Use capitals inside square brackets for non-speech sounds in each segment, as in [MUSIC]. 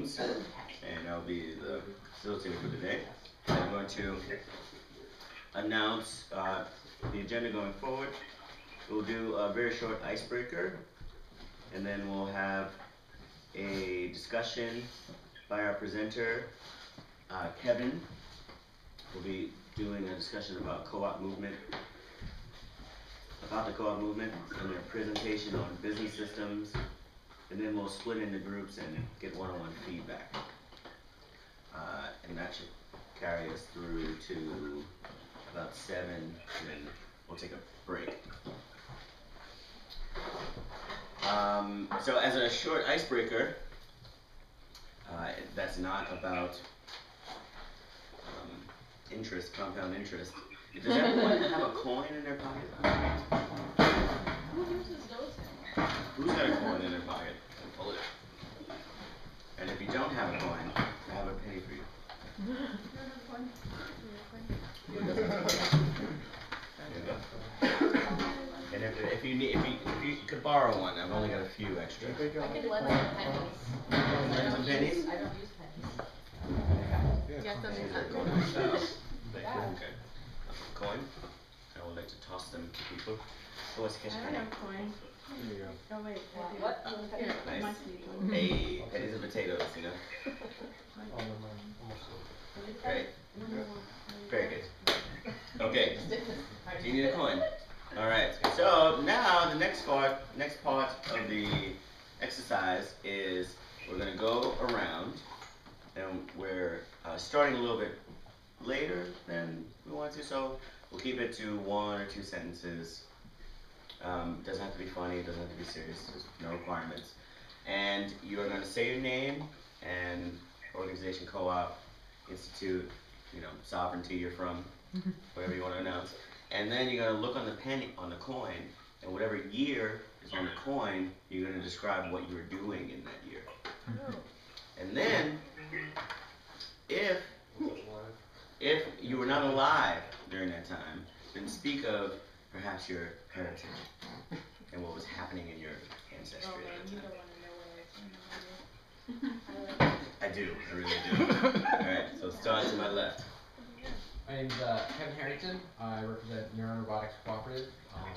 and I'll be the facilitator for today. I'm going to announce uh, the agenda going forward. We'll do a very short icebreaker, and then we'll have a discussion by our presenter, uh, Kevin. We'll be doing a discussion about co-op movement, about the co-op movement and their presentation on business systems, and then we'll split into groups and get one-on-one feedback. Uh, and that should carry us through to about seven, and then we'll take a break. Um, so as a short icebreaker, uh, that's not about um, interest, compound interest. Does everyone have a coin in their pocket? Who uses those anymore? Who's got a coin in their pocket? And pull it. And if you don't have a coin, I have a penny for you. There you go. And if, if you need, if you, if you could borrow one, I've only got a few extra. I could lend some pennies. Lend some pennies? I don't use pennies. Get them in Go that. to yourself. Yeah. Okay. Coin. I would like to toss them to people. Oh, Who wants to catch a I penny? don't have coin. There you go. Oh wait, I do. What? Here, Nice. my seed one. Hey, pennies and potatoes, you know? Oh, never mind, almost there. Great. Very good. Okay, do you need a coin? Alright, so now the next part, next part of the exercise is we're gonna go around and we're uh, starting a little bit later than we want to, so we'll keep it to one or two sentences. Um, doesn't have to be funny, It doesn't have to be serious, there's no requirements. And you're gonna say your name and organization, co-op, institute, you know, sovereignty you're from, [LAUGHS] whatever you want to announce. And then you're gonna look on the penny on the coin, and whatever year is on the coin, you're gonna describe what you were doing in that year. And then, if if you were not alive during that time, then speak of perhaps your heritage and what was happening in your Oh ancestry man, you don't wanna know where it's I do, I really do. Alright, so start to my left. My name's uh, Kevin Harrington. I represent Neuron Robotics Cooperative. Um,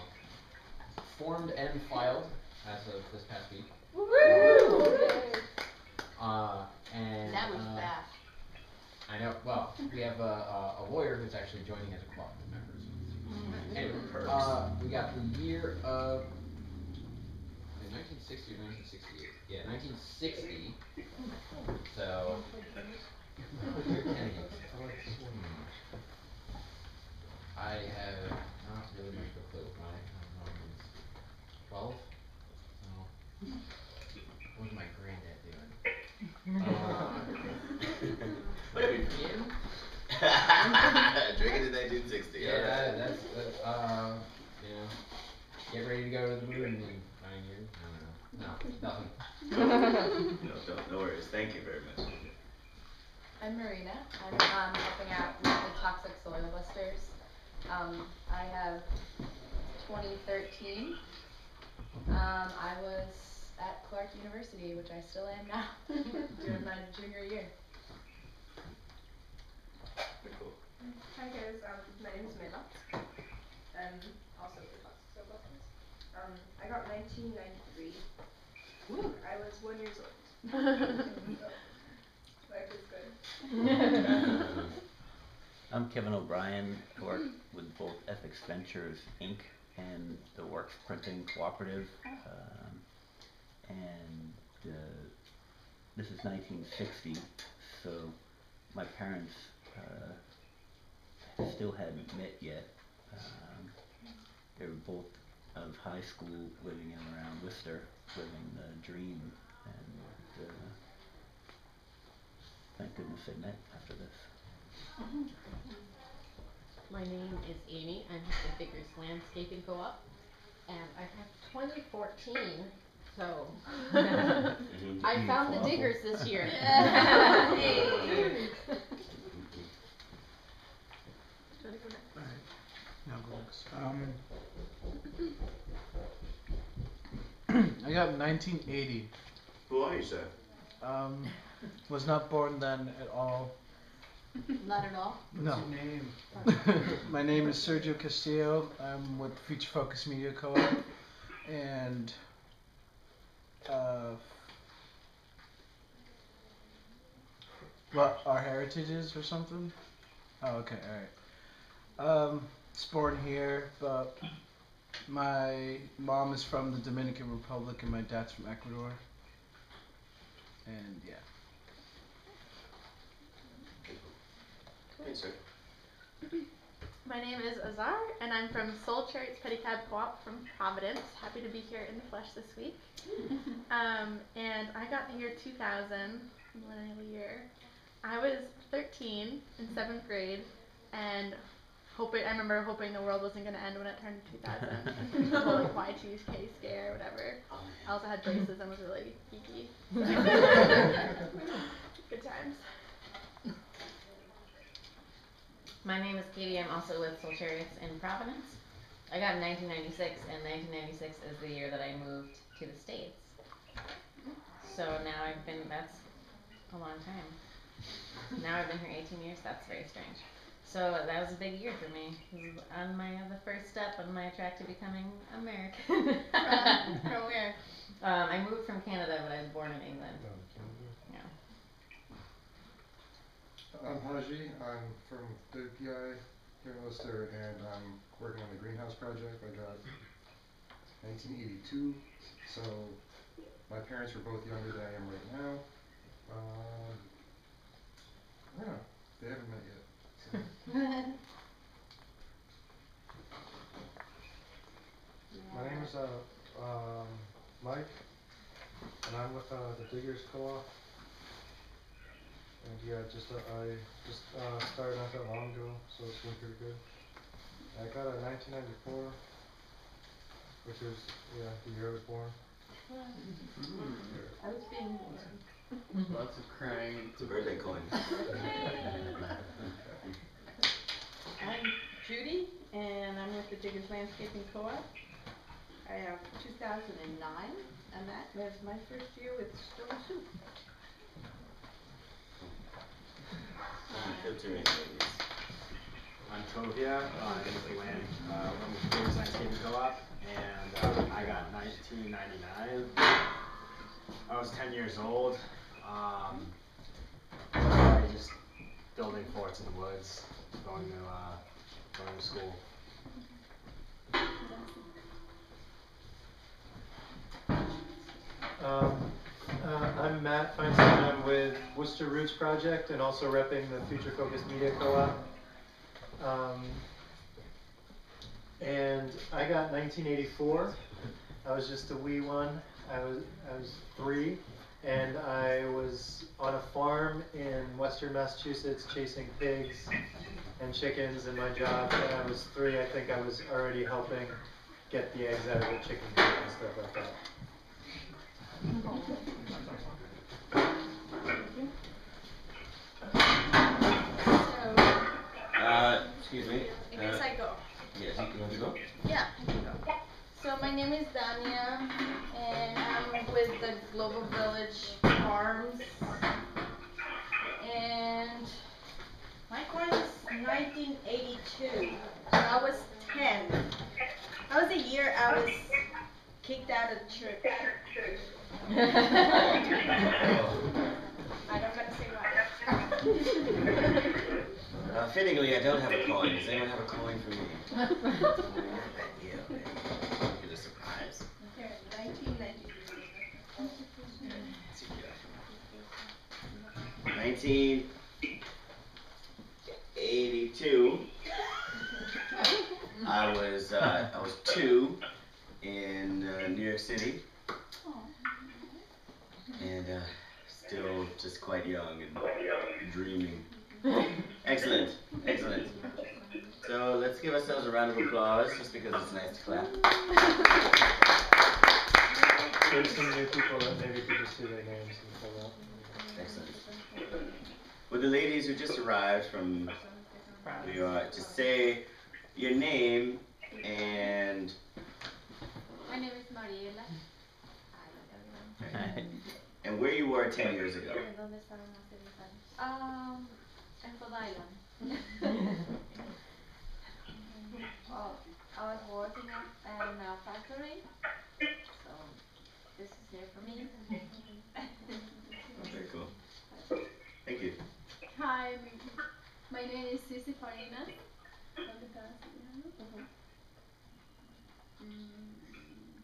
formed and filed as of this past week. Woo! Uh, and That was uh, fast. I know. Well, we have a, a, a lawyer who's actually joining as a cooperative member. So. Anyway, uh, we got the year of 1960 or 1968. Yeah, 1960. So. I have not really much of a clue. My twelve. So, what was my granddad doing? Uh, [LAUGHS] What have you been? [LAUGHS] Drinking in 1960. yeah, alright. that, that's that's uh, you know, get ready to go to the moon in nine years. I don't know. No, nothing. [LAUGHS] No, no, no worries. Thank you very much. I'm Marina. I'm um, helping out with the toxic soil busters. Um, I have 2013. Um, I was at Clark University, which I still am now, [LAUGHS] during my junior year. Very cool. Hi guys, um, my name is Mela. Um, also for Toxic Soil Busters. Um, I got nineteen ninety-three. I was one years old. So, [LAUGHS] Life is good. [LAUGHS] I'm Kevin O'Brien. I work with both Ethix Ventures Inc. and the Worx Printing Cooperative. Um, and uh, this is 1960, so my parents uh, still hadn't met yet. Um, they were both out of high school, living in and around Worcester, living the dream, and uh, thank goodness they met after this. My name is Amy. I'm with the Diggers Landscaping Co-op, and I have 2014. So. [LAUGHS] [LAUGHS] I found the diggers this year. [LAUGHS] Hey. Now go next. Um, [CLEARS THROAT] I got 1980. Who are you, sir? Um, Was not born then at all. Not at all. No. What's your name? [LAUGHS] My name is Sergio Castillo. I'm with Future Focus Media Co-op, and uh, what our heritage is or something. Oh, okay, all right. Um, was born here, but my mom is from the Dominican Republic and my dad's from Ecuador. And yeah. Hey, sir. My name is Azar, and I'm from Soul Chariots Pedicab Co-op from Providence. Happy to be here in the flesh this week. [LAUGHS] um, and I got the year 2000, millennial year. I was 13 in seventh grade, and hoping I remember hoping the world wasn't going to end when it turned 2000. [LAUGHS] the whole like Y2K scare, or whatever. Oh, I also had [LAUGHS] braces and was really geeky. [LAUGHS] Good times. My name is Katie. I'm also with Soul Chariots in Providence. I got in 1996, and 1996 is the year that I moved to the States. So now I've been, that's a long time. Now I've been here 18 years. That's very strange. So that was a big year for me. It was on my the first step on my track to becoming American. From, from where? [LAUGHS] Um, I moved from Canada, but I was born in England. Yeah. I'm Haji. I'm from WPI here in Worcester, and I'm working on the greenhouse project. I got 1982, so my parents were both younger than I am right now. Um, yeah, they haven't met yet. My name is uh, um, Mike, and I'm with uh, the Diggers Co-op. And yeah, just uh, I just uh, started not that long ago, so it's been pretty good. I got a 1994, which is yeah the year I was born. I was being born. Lots of crying. It's a birthday coin. [LAUGHS] [LAUGHS] I'm Judy, and I'm with the Diggers Landscaping Co-op. I have 2009, and that was my first year with Stone Soup. Filtering. I'm Tovia, uh, in Lithuania, uh, I'm with Davis Landscaping Co-op, and uh, I got 1999. I was 10 years old. Um, just building forts in the woods, going to uh, going to school. Um, uh, I'm Matt Feinstein. I'm with Worcester Roots Project and also repping the Future Focus Media Co-op. Um, and I got 1984. I was just a wee one. I was I was three, and I was on a farm in Western Massachusetts chasing pigs and chickens. And my job when I was three, I think I was already helping get the eggs out of the chicken coop and stuff like that. Uh, excuse me. I guess Uh, I go. yes, you want to go? Yeah, I can go. So my name is Dania, and I'm with the Global Village Farms. And My coin is 1982, so I was 10. That was the year I was kicked out of church. I don't gotta say why. [LAUGHS] Uh, fittingly, I don't have a coin. Does anyone have a coin for me? [LAUGHS] yeah, okay. Get a surprise. Here, 1993. Let's see here. Nineteen eighty-two. I was uh, I was two in uh, New York City, and uh, still just quite young and dreaming. Excellent, excellent. So let's give ourselves a round of applause, just because it's nice to clap. There's some new people that maybe could just see their names and fill out. Excellent. Would the ladies who just arrived from New York just say your name and my name is Mariela. Hi, and [LAUGHS] and where you were ten years ago. Um, in Rhode Island. [LAUGHS] [LAUGHS] well, I was working at, at a factory, so this is new for me. Very cool. Thank you. Hi, my name is Cici Farina. Mm,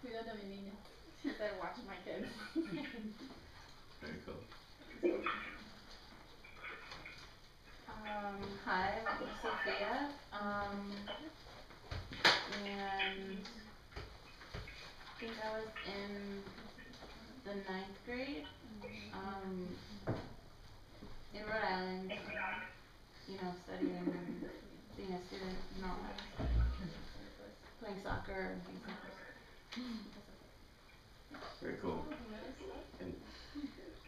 cuido de mi niña. She said, watch my kids. Very cool. Um, hi, I'm Sophia. Um, and I think I was in the ninth grade. Um, in Rhode Island, you know, studying, being a student and all that. Playing soccer and things like that. Very cool.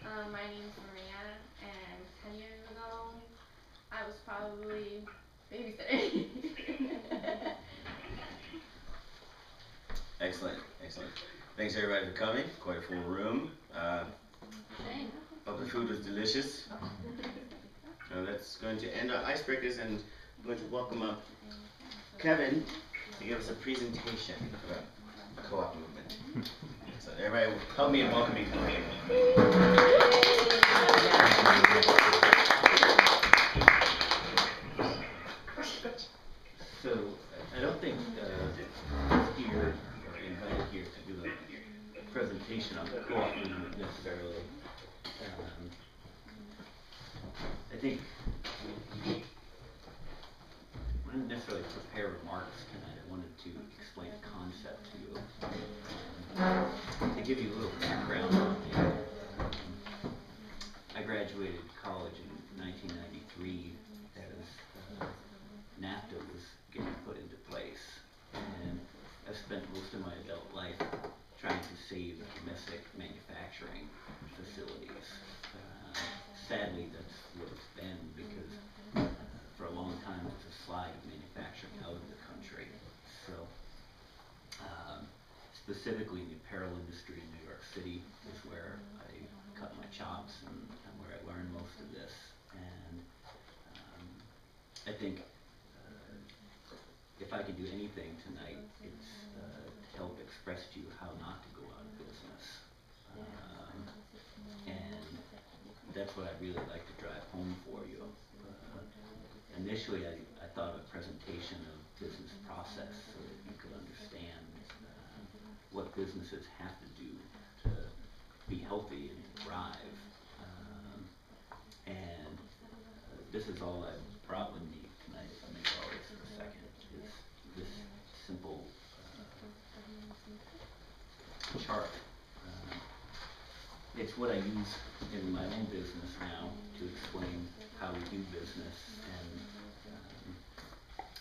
Um, my name is Maria, and ten years ago, I was probably babysitting. [LAUGHS] excellent, excellent. Thanks everybody for coming. Quite a full room. Uh, hope the food was delicious. [LAUGHS] So that's going to end our icebreakers, and I'm going to welcome up Kevin to give us a presentation about the co-op movement. [LAUGHS] So everybody, help me in welcoming Kevin. So, I don't think, uh, here, or invited here to do a presentation on the co-op movement necessarily. Um, I think, I didn't necessarily prepare remarks tonight, I wanted to explain a concept to you. Um, To give you a little background on me, um, I graduated college in nineteen ninety-three as, uh, NAFTA was getting put into place. And I've spent most of my adult life trying to save domestic manufacturing facilities. Uh, sadly, that's what it's been because uh, for a long time it was a slide of manufacturing out of the country. So, um, specifically in the apparel industry in New York City is where I cut my chops and, and where I learned most of this. And um, I think uh, if I could do anything tonight, it's uh, to help express to you how not to go out of business. Um, and that's what I'd really like to drive home for you. Uh, initially, I, I thought of a presentation of business process so that you could understand uh, what businesses have to do to be healthy and thrive. Um, and uh, this is all I brought with me tonight, if I may borrow this for a second, is this simple uh, chart. Uh, it's what I use in my own business now to explain how we do business, and um,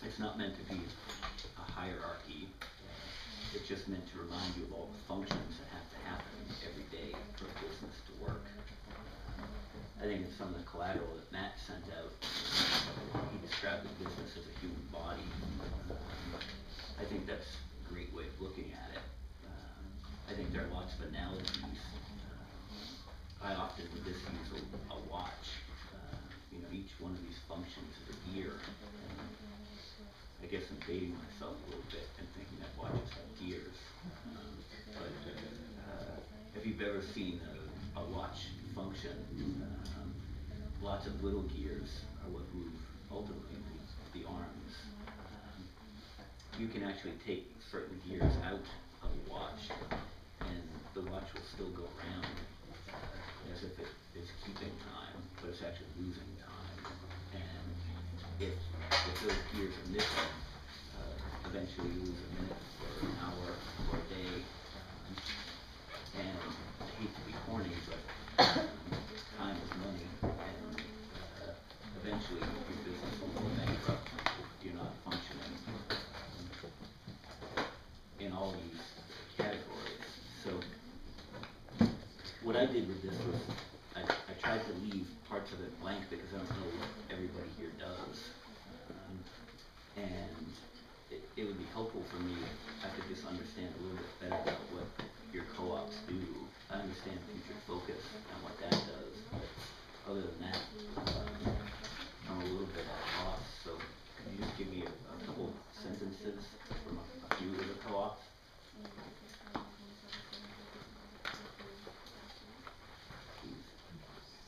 it's not meant to be a hierarchy. Uh, it's just meant to remind you of all the functions that have to happen every day for a business to work. I think in some of the collateral that Matt sent out, he described the business as a human body. I think that's a great way of looking at it. Um, I think there are lots of analogies. Uh, I often would this use a, a watch. Uh, you know, each one of these functions is a gear. I guess I'm dating myself a little bit and thinking that watches have gears. Um, but uh, if you've ever seen a, a watch function, um, lots of little gears are what move ultimately the, arms. Um, you can actually take certain gears out of a watch and the watch will still go around uh, as if it is keeping time, but it's actually losing time. And if, if those gears are missing, uh, eventually you lose a minute or an hour or a day. Um, and I hate to be corny, but um, time is money, and uh, eventually your business will go bankrupt if you're not functioning um, in all these categories. So what I did with this was I, I tried to leave parts of it blank because I don't know what everybody here does. Um, and it, it would be helpful for me if I could just understand a little bit better about what your co-ops do. I understand understand future focus and what that does, but other than that, um, I'm a little bit at a loss, so can you just give me a, a couple sentences from a, a few of the co-ops?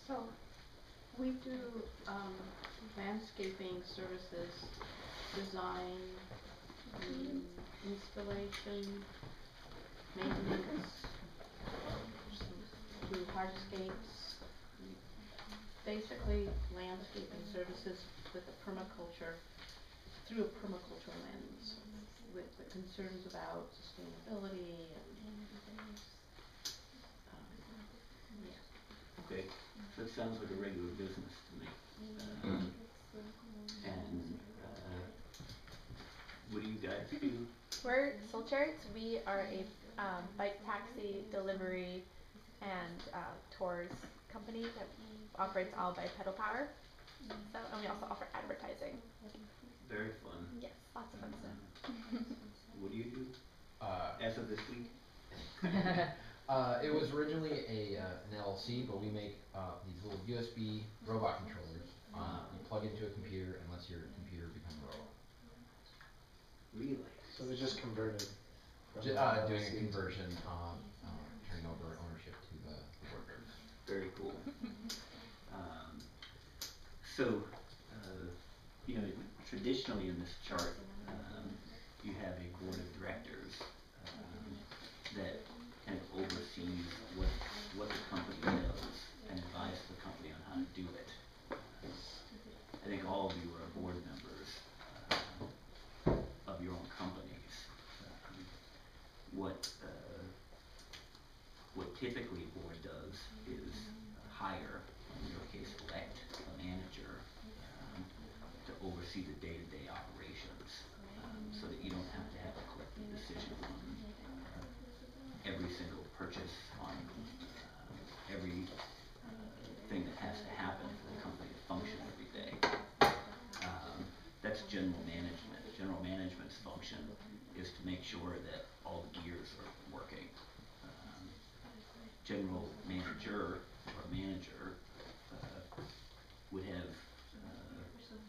So, we do, um, landscaping services, design, mm, installation, maintenance, do hardscapes. Basically landscaping services with a permaculture, through a permaculture lens, with the concerns about sustainability and, um, yeah. Okay, so it sounds like a regular business to me. Um, and, uh, what do you guys do? We're Soul Chariots. We are a um, bike taxi delivery and uh, tours company that operates all by pedal power. So, and we also offer advertising. Very fun. Yes, lots of fun stuff. [LAUGHS] What do you do Uh, as of this week? [LAUGHS] uh, it was originally a uh, an LLC, but we make uh, these little USB robot controllers. Uh, you plug into a computer and lets your computer become a robot. Really? So they just converted. from Ju- the uh, doing a LLC to- conversion, uh, uh, turning over ownership to the, the workers. Very cool. [LAUGHS] Um, so, uh, you know, traditionally in this chart, um, you have a board of directors, um, that kind of oversees what, what the company does and advises the company on how to do it. I think all of you are board members, uh, of your own companies. Um, What, uh, what typically a board does is hire, in your case, elect a manager, um, to oversee the day-to-day operations, um, so that you don't have to have a collective decision on, uh, every single purchase, on, uh, every, uh, thing that has to happen for the company to function every day. Um, that's general management. General management's function is to make sure that all the gears are working. Um, general manager or manager uh, would have uh,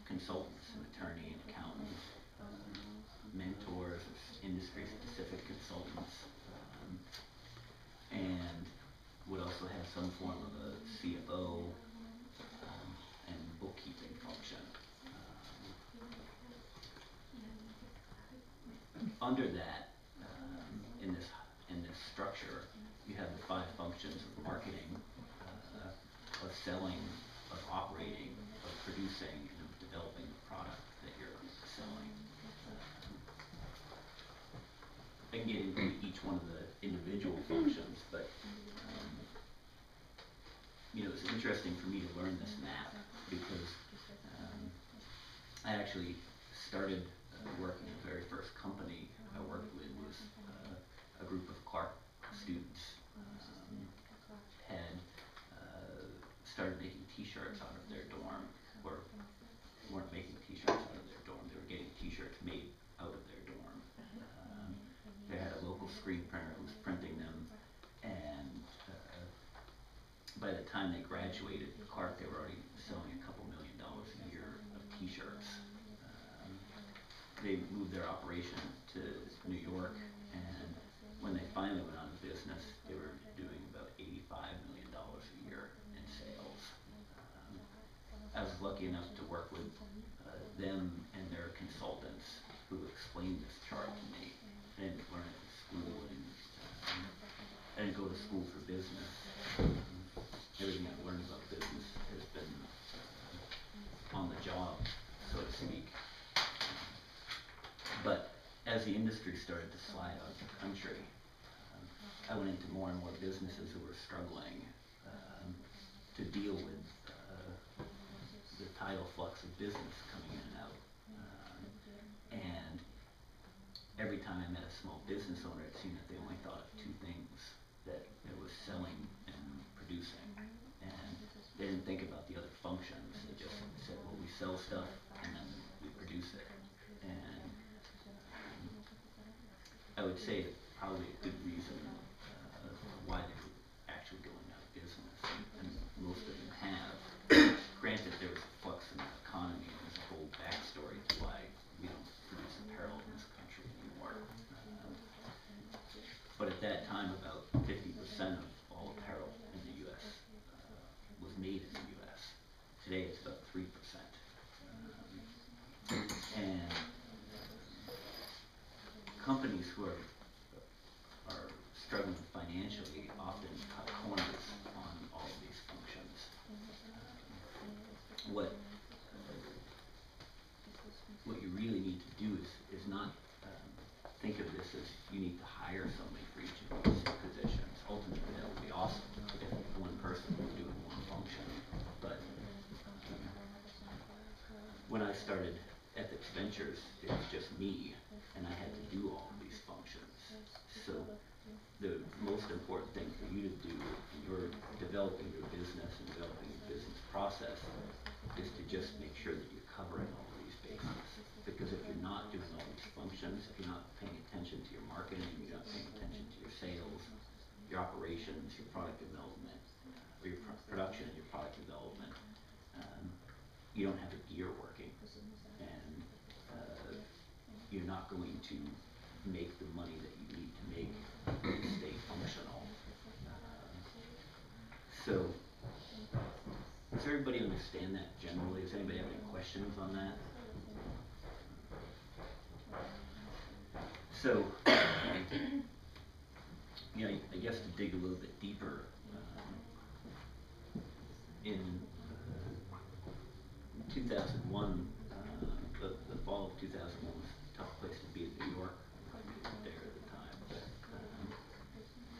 consultants, an attorney, an accountant, um, mentors, industry-specific consultants, um, and would also have some form of a CFO um, and bookkeeping function. Um, under that, um, in this in this structure, you have the five functions of marketing, uh, of selling, of operating, of producing, and of developing the product that you're selling. I can get into each one of the individual functions, but um, you know, it's interesting for me to learn this map because um, I actually started uh, working the very first company I worked with was uh, a group of Clark students um, had uh, started making T-shirts out of their dorm, or weren't making T-shirts out of their dorm. They were getting T-shirts made out of their dorm. Um, they had a local screen printer who was printing them, and uh, by the time they graduated Clark, they were already selling a couple million dollars a year of T-shirts. Um, they moved their operation to New York, and when they finally went out of business, they were doing about eighty-five million dollars a year in sales. Um, I was lucky enough to work with uh, them and their consultants who explained this chart to me. I didn't learn it in school, and um, I didn't go to school for business. Um, everything I've learned about business has been uh, on the job, so to speak. But as the industry started to slide out of the country, um, I went into more and more businesses who were struggling um, to deal with uh, the tidal flux of business coming in and out. Um, and every time I met a small business owner, it seemed that they only thought of two things, that it was selling and producing. And they didn't think about the other functions. They just said, well, we sell stuff say probably a good reason uh, why they're actually going out of business, and, and most of them have. Granted, there was a flux in the economy, and there's a whole backstory to why we don't produce apparel in this country anymore. Uh, but at that time, about 50% of you need to hire somebody for each of these positions. Ultimately, that would be awesome if one person was doing one function. But when I started Ethix Ventures, it was just me, and I had to do all of these functions. So the most important thing for you to do when you're developing your business and developing your business process is to just make sure that you're covering all of these bases. Because if you're not doing all these functions, if you're not paying attention to your marketing, you're not paying attention to your sales, your operations, your product development, or your pr- production and your product development, um, you don't have a gear working, and uh, you're not going to make the money that you need to make to stay functional. Um, so, does everybody understand that generally? Does anybody have any questions on that? So, [COUGHS] um, know, I guess to dig a little bit deeper, um, in uh, 2001, uh, the, the fall of 2001 was a tough place to be in New York. I was there at the time, but um,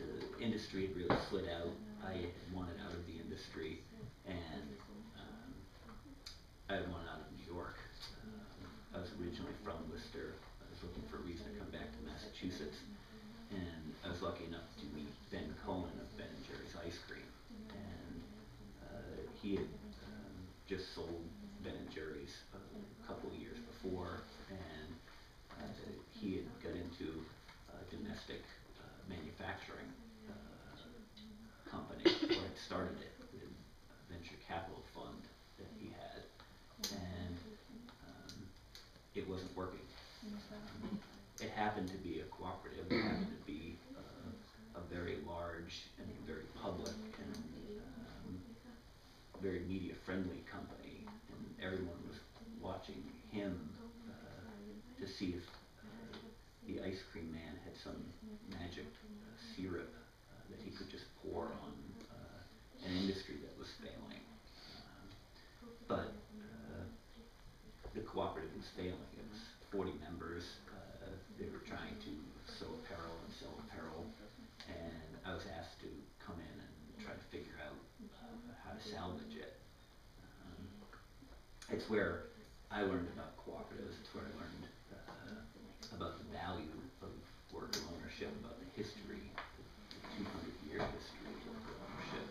the industry had really slid out. I had wanted out of the industry, and um, I had wanted out of New York. Um, I was originally from Worcester. I was looking for a reason to come back to Massachusetts, and I was lucky enough to meet Ben Cohen of Ben and Jerry's Ice Cream, and uh, he had um, just sold Ben and Jerry's a couple of years before, and uh, he had got into uh, domestic uh, manufacturing uh, company, or had started it with a venture capital fund that he had, and um, it wasn't working. Um, it happened to be a cooperative, it happened to be uh, a very large and very public and um, very media friendly company, and everyone was watching him uh, to see if uh, the ice cream man had some magic uh, syrup uh, that he could just pour on uh, an industry that was failing. Um, but uh, the cooperative was failing. It was 40 members. Uh, they were trying to sew apparel and sell apparel, and I was asked to come in and try to figure out uh, how to salvage it. Um, it's where I learned about cooperatives. It's where I learned uh, about the value of worker ownership, about the history, the 200 year history of worker ownership.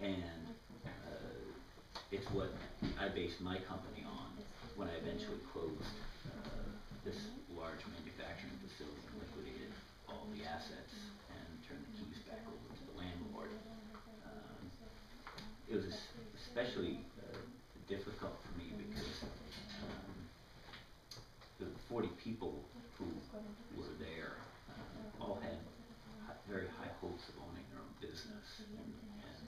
And uh, it's what I based my company on when I eventually closed uh, this large manufacturing facility and liquidated all the assets and turned the keys back over to the landlord. Um, it was especially uh, difficult for me because um, the 40 people who were there uh, all had hi- very high hopes of owning their own business and, and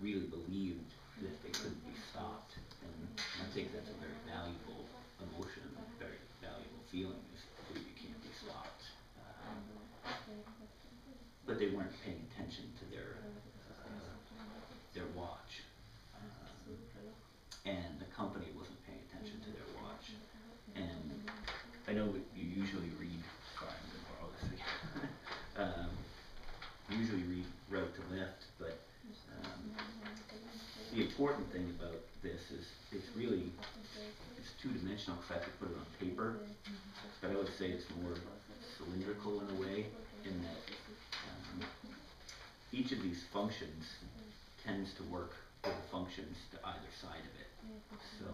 really believed that they couldn't be stopped. And I think that's a very valuable emotion, a very valuable feeling is that you can't be stopped. Um, but they weren't paying attention to their uh, their watch, um, and the company wasn't paying attention to their watch. And I know that you usually read. Sorry, I'm gonna borrow this again. um, you usually read Road to Lift, but um, the important thing about this is it's really it's two dimensional because I have to put it on paper. But I would say it's more cylindrical in a way, in that um, each of these functions tends to work with the functions to either side of it. So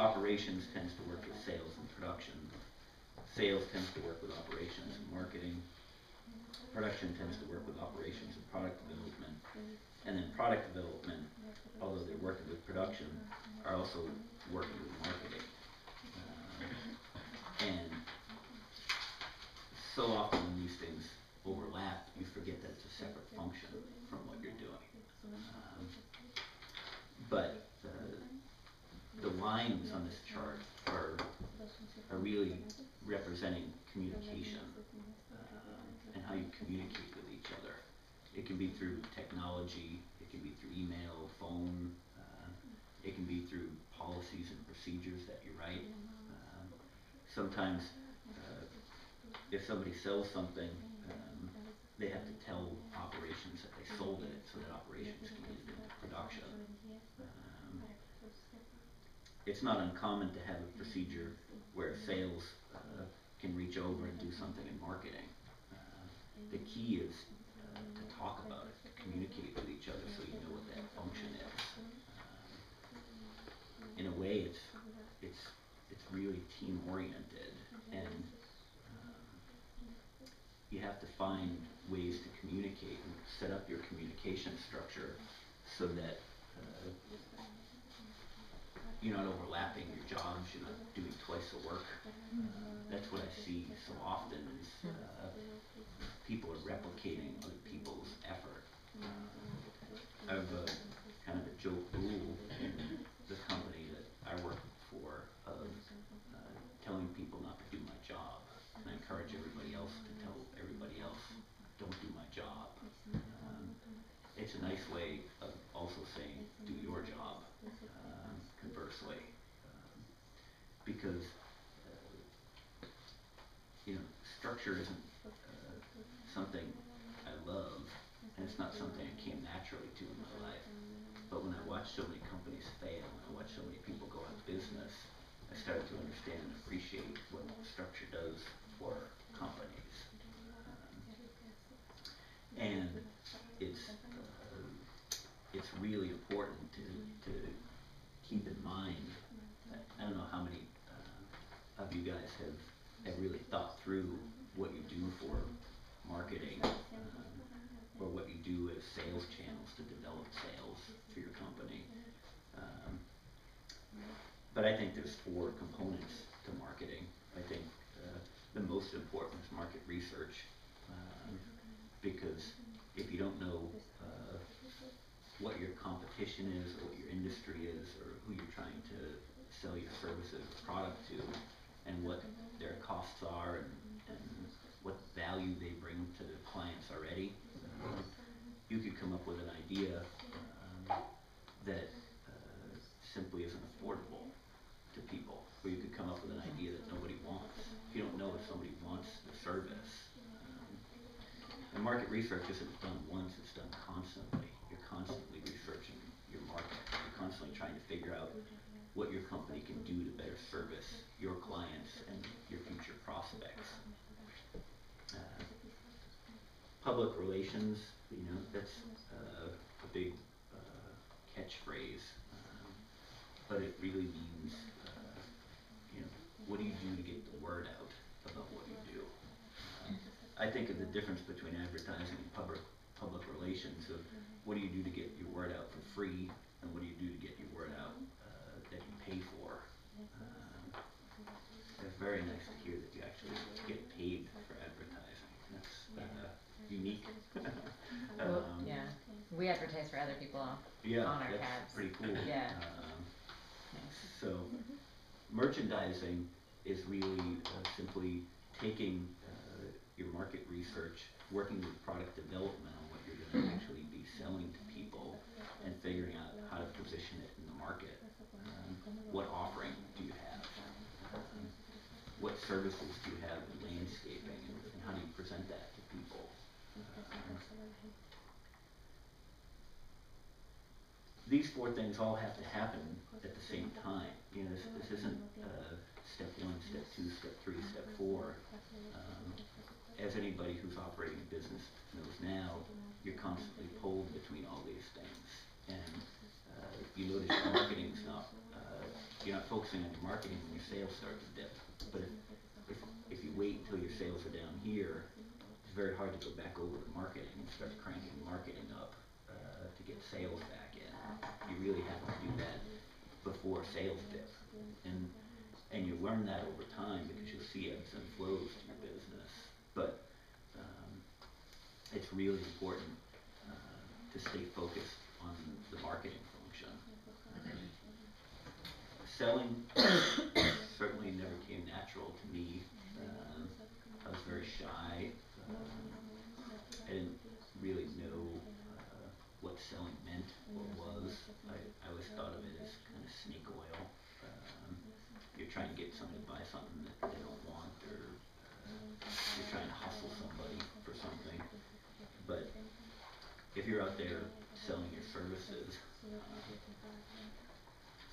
operations tends to work with sales and production. Sales tends to work with operations and marketing. Production tends to work with operations and product development. And then product development, although they're working with production, are also working with marketing. Um, and so often when these things overlap, you forget that it's a separate function from what you're doing. Um, but uh, the lines on this chart are are really representing communication uh, how you communicate with each other. It can be through technology, it can be through email, phone, uh, it can be through policies and procedures that you write. Um, sometimes, uh, if somebody sells something, um, they have to tell operations that they sold it so that operations can get into production. Um, it's not uncommon to have a procedure where sales uh, can reach over and do something in marketing. The key is uh, to talk about it, to communicate with each other so you know what that function is. Um, in a way, it's it's it's really team oriented, and um, you have to find ways to communicate and set up your communication structure so that uh, you're not overlapping your jobs, you're not doing twice the work. That's what I see so often is uh, people are replicating other people's effort. I have a kind of a joke rule in the company that I work for of uh, telling people not to do my job. And I encourage everybody else to tell everybody else, don't do my job. Um, it's a nice way of also saying, do your job, conversely. Um, because, uh, you know, structure isn't uh, something I love, and it's not something I came naturally to in my life. But when I watched so many companies fail, and I watched so many people go out of business, I started to understand and appreciate what structure does for companies. Um, and it's uh, it's really important to, to keep in mind. I, I don't know how many uh, of you guys have have really thought through what you do for marketing um, or what you do as sales channels to develop sales for your company. Um, but I think there's four components to marketing. I think uh, the most important is market research, um, because if you don't know what your competition is, or what your industry is, or who you're trying to sell your services or product to, and what their costs are, and, and what value they bring to the clients already, you could come up with an idea um, that uh, simply isn't affordable to people, or you could come up with an idea that nobody wants. If you don't know if somebody wants the service, um, and market research isn't done once; it's done constantly researching your market. You're constantly trying to figure out what your company can do to better service your clients and your future prospects. Uh, public relations, you know, that's uh, a big uh, catchphrase, um, but it really means, uh, you know, what do you do to get the word out about what you do? Um, I think of the difference between advertising and public public relations of what do you do to get your word out for free and what do you do to get your word out uh, that you pay for. Um, it's very nice to hear that you actually get paid for advertising. That's uh, unique. [LAUGHS] Well, um, yeah, we advertise for other people yeah, on our that's cabs. pretty cool. Yeah. Um, so, merchandising is really uh, simply taking uh, your market research, working with product development on what you're going to actually be selling to people, and figuring out how to position it in the market. Um, what offering do you have? Um, what services do you have in landscaping, and, and how do you present that to people? These four things all have to happen at the same time. You know, this, this isn't uh, step one, step two, step three, step four. Um, as anybody who's operating a business knows now, you're constantly pulled between all these things. And you notice your marketing's not, uh, you're not focusing on your marketing when your sales start to dip. But if, if, if you wait until your sales are down here, it's very hard to go back over to marketing and start cranking marketing up uh, to get sales back in. You really have to do that before sales dip. And and you learn that over time because you'll see ebbs and flows to your business. But um, it's really important uh, to stay focused on the marketing. Selling certainly never came natural to me. Um, I was very shy. Um, I didn't really know uh, what selling meant or was. I, I always thought of it as kind of snake oil. Um, you're trying to get somebody to buy something that they don't want, or uh, you're trying to hustle somebody for something. But if you're out there selling your services, uh,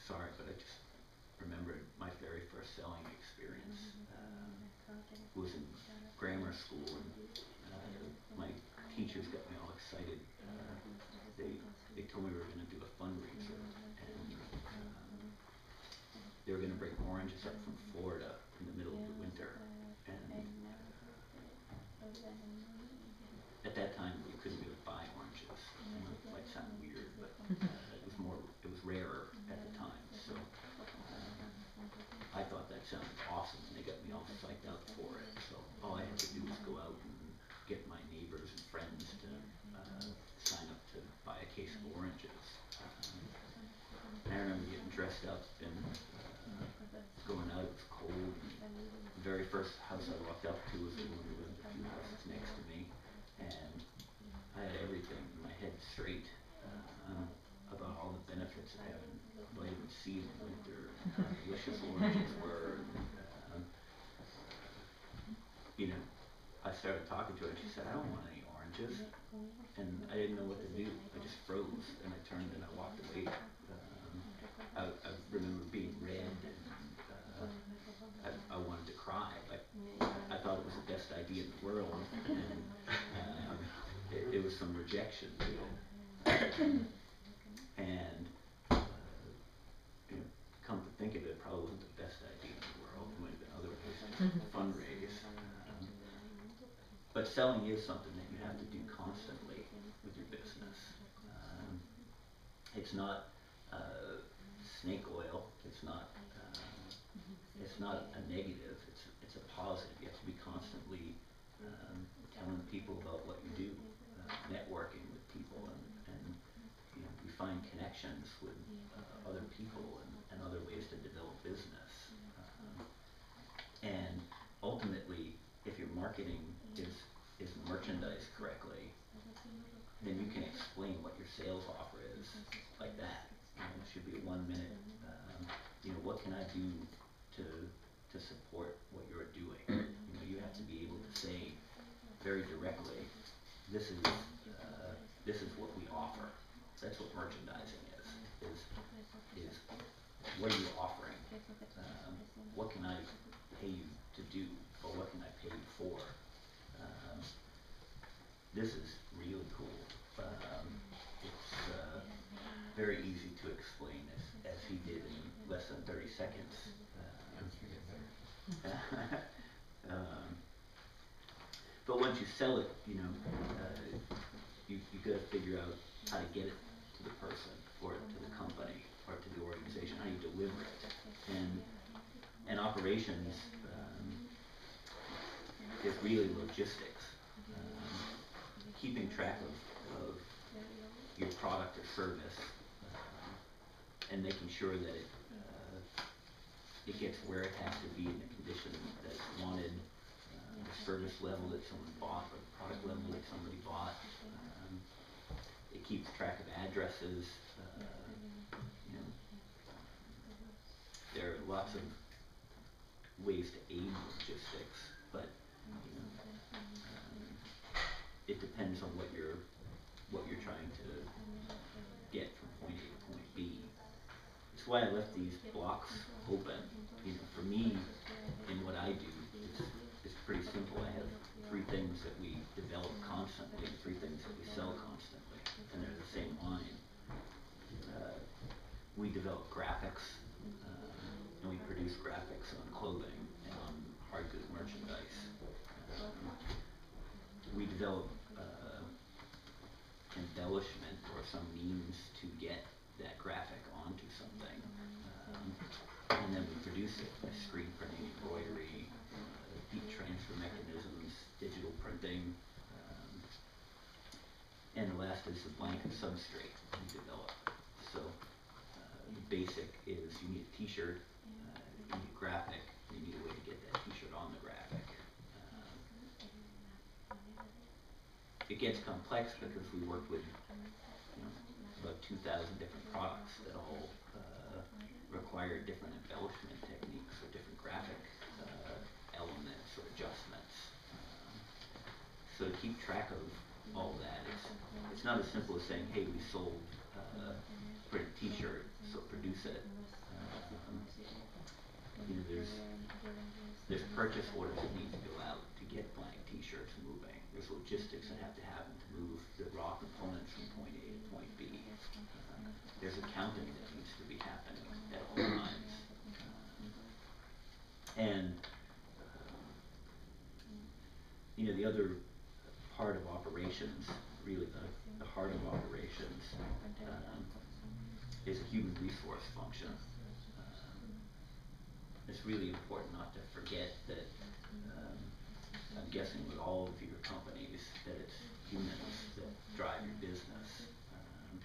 sorry, but I just remembered my very first selling experience um, was in grammar school, and uh, my teachers got me all excited. Uh, they they told me we were going to do a fundraiser, and um, they were going to bring oranges up from Florida in the middle of the winter, and at that time you couldn't really buy oranges. It might sound weird, but uh, it was more it was rarer at the time. So uh, I thought that sounded awesome, and they got me all psyched out for it. So all I had to do was go out and get my neighbors and friends to uh, sign up to buy a case of oranges. Um, I remember getting and uh, going out. It was cold. And the very first house I walked up to was the one who lived a few houses next to me, and I had everything in my head straight uh, about all the benefits of having vitamin C in winter, and how delicious oranges were. And, um, you know, I started talking to her, and she said, "I don't want any oranges," and I didn't know what to do. I just froze, and I turned and I walked away. Remember being red, and uh, I, I wanted to cry. Like I thought it was the best idea in the world, and um, it, it was some rejection. You know. and uh, you know, come to think of it, it probably wasn't the best idea in the world. There might have been other fundraise. Um, but selling is something that you have to do constantly with your business. Um, it's not uh, snake oil. It's not. Um, it's not a negative. It's it's a positive. You have to be constantly um, telling people about what you do, uh, networking with people, and, and you know you find connections with uh, other people and, and other ways to develop business. Um, and ultimately, if your marketing is is merchandised correctly, then you can explain what your sales offer is like that. Should be a one minute. Um, you know, what can I do to to support what you're doing? You know, you have to be able to say very directly, this is uh, this is what we offer. That's what merchandising is. Is is what are you offering? Um, what can I pay you to do, or what can I pay you for? Um, this is really cool. Um, it's uh, very easy to explain as, as he did in less than 30 seconds. Um, [LAUGHS] but once you sell it, you know, uh, you you got to figure out how to get it to the person, or to the company, or to the organization, how you deliver it, and and operations um, is really logistics. Um, keeping track of, of your product or service um, and making sure that it it gets where it has to be in the condition that's wanted, uh, the service level that someone bought, or the product level that somebody bought. Um, it keeps track of addresses. Uh, you know, there are lots of ways to aid logistics, but you know, um, it depends on what you're what you're trying to get from point A to point B. That's why I left these blocks open. For me, in what I do, it's, it's pretty simple. I have three things that we develop constantly, three things that we sell constantly, and they're the same line. Uh, we develop graphics, uh, and we produce graphics on clothing and on hard goods merchandise. Um, we develop uh, embellishment or some means to get that graphic onto something. Um, and then we produce it by screen printing, embroidery, uh, heat transfer mechanisms, digital printing. Um, and the last is the blank substrate we develop. So uh, the basic is you need a T-shirt, uh, you need a graphic, you need a way to get that T-shirt on the graphic. Um, it gets complex because we work with you know, about two thousand different products that all uh, require different embellishment techniques or different graphic uh, elements or adjustments. Um, so to keep track of all that, it's it's not as simple as saying, hey, we sold uh, print T-shirt, so produce it. Um, you know, there's there's purchase orders that need to go out to get blank T-shirts moving. There's logistics that have to happen to move the raw components from point A to point B. Uh, there's accounting that needs to be happening at all times. Um, and you know, the other part of operations, really the, the heart of operations, um, is a human resource function. Um, it's really important not to forget that um, I'm guessing with all of your companies that it's humans that drive your business. Um,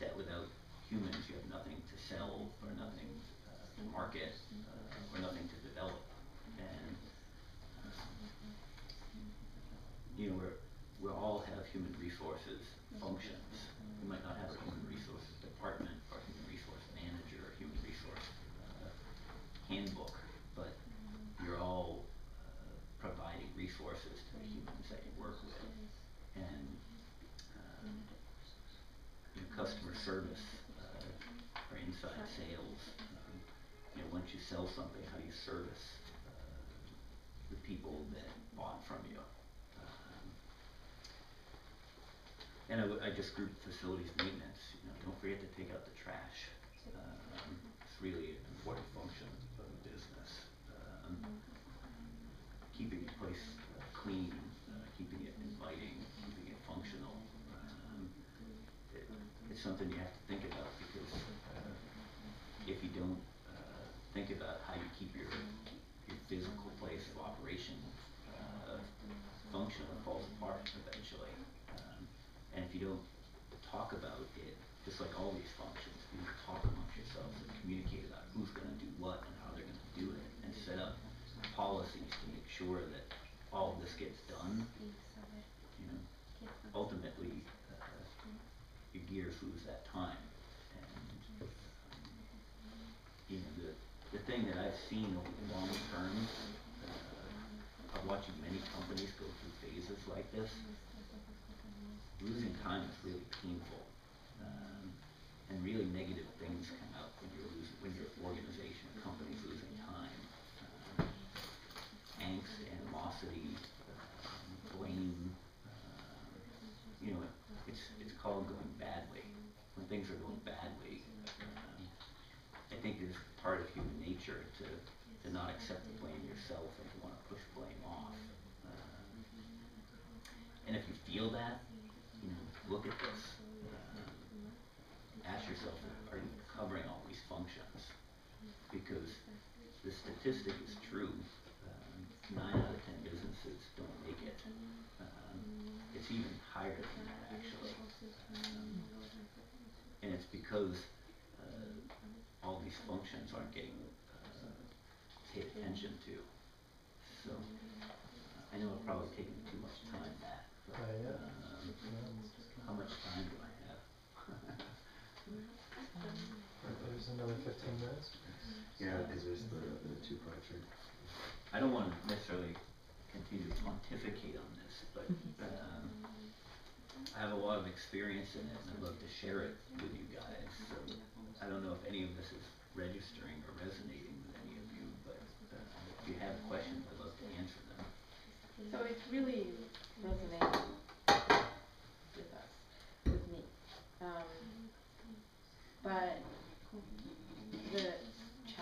that without humans you have nothing to sell or nothing uh, to market uh, or nothing to develop. And um, you know we're we all have human resources functions. We might not have a human resources department or a human resource manager or human resource uh, handbook, but you're all uh, providing resources to the humans that you work with. And you know, customer service uh, or inside sales, um, you know, once you sell something, how do you service uh, the people that bought from you? Um, and I just grouped facilities maintenance, you know, don't forget to take out the trash. Um, it's really an important function of a business. Um, keeping a place uh, clean, uh, keeping it inviting, keeping it functional. Um, it, it's something you have to think about because uh, if you don't uh, think about how you keep your your physical place of operation uh, functional, it falls apart eventually. Um, and if you don't talk about it, just like all these functions, you talk amongst yourselves and communicate about who's going to do what and how they're going to do it, and set up policies to make sure that all of this gets done. You know, ultimately, uh, your gears lose that time. And um, you know, the the thing that I've seen over the long term uh, of watching many companies go through phases like this, losing time is really painful. Um, and really negative things come out when you're losing, when your organization or company's losing time. Um, angst, animosity, um, blame, um, you know, it's, it's called going badly. When things are going badly, um, I think it's part of human nature to, to not accept the blame yourself and to want to push blame off. And if you feel that, look at this. Ask yourself, are you covering all these functions? Because the statistic is true. Um, nine out of ten businesses don't make it. Um, it's even higher than that actually. Um, and it's because uh, all these functions aren't getting uh, paid attention to. So uh, I know I've probably taken too much time, Matt. But, Uh, yeah. um, how much time do I have? There's another fifteen minutes. Yeah, because there's the, the two parts, right? I don't want to necessarily continue to pontificate on this, but um, I have a lot of experience in it, and I'd love to share it with you guys. So I don't know if any of this is registering or resonating with any of you, but uh, if you have questions, I'd love to answer them. So it's really resonating with us, with me. Um, but the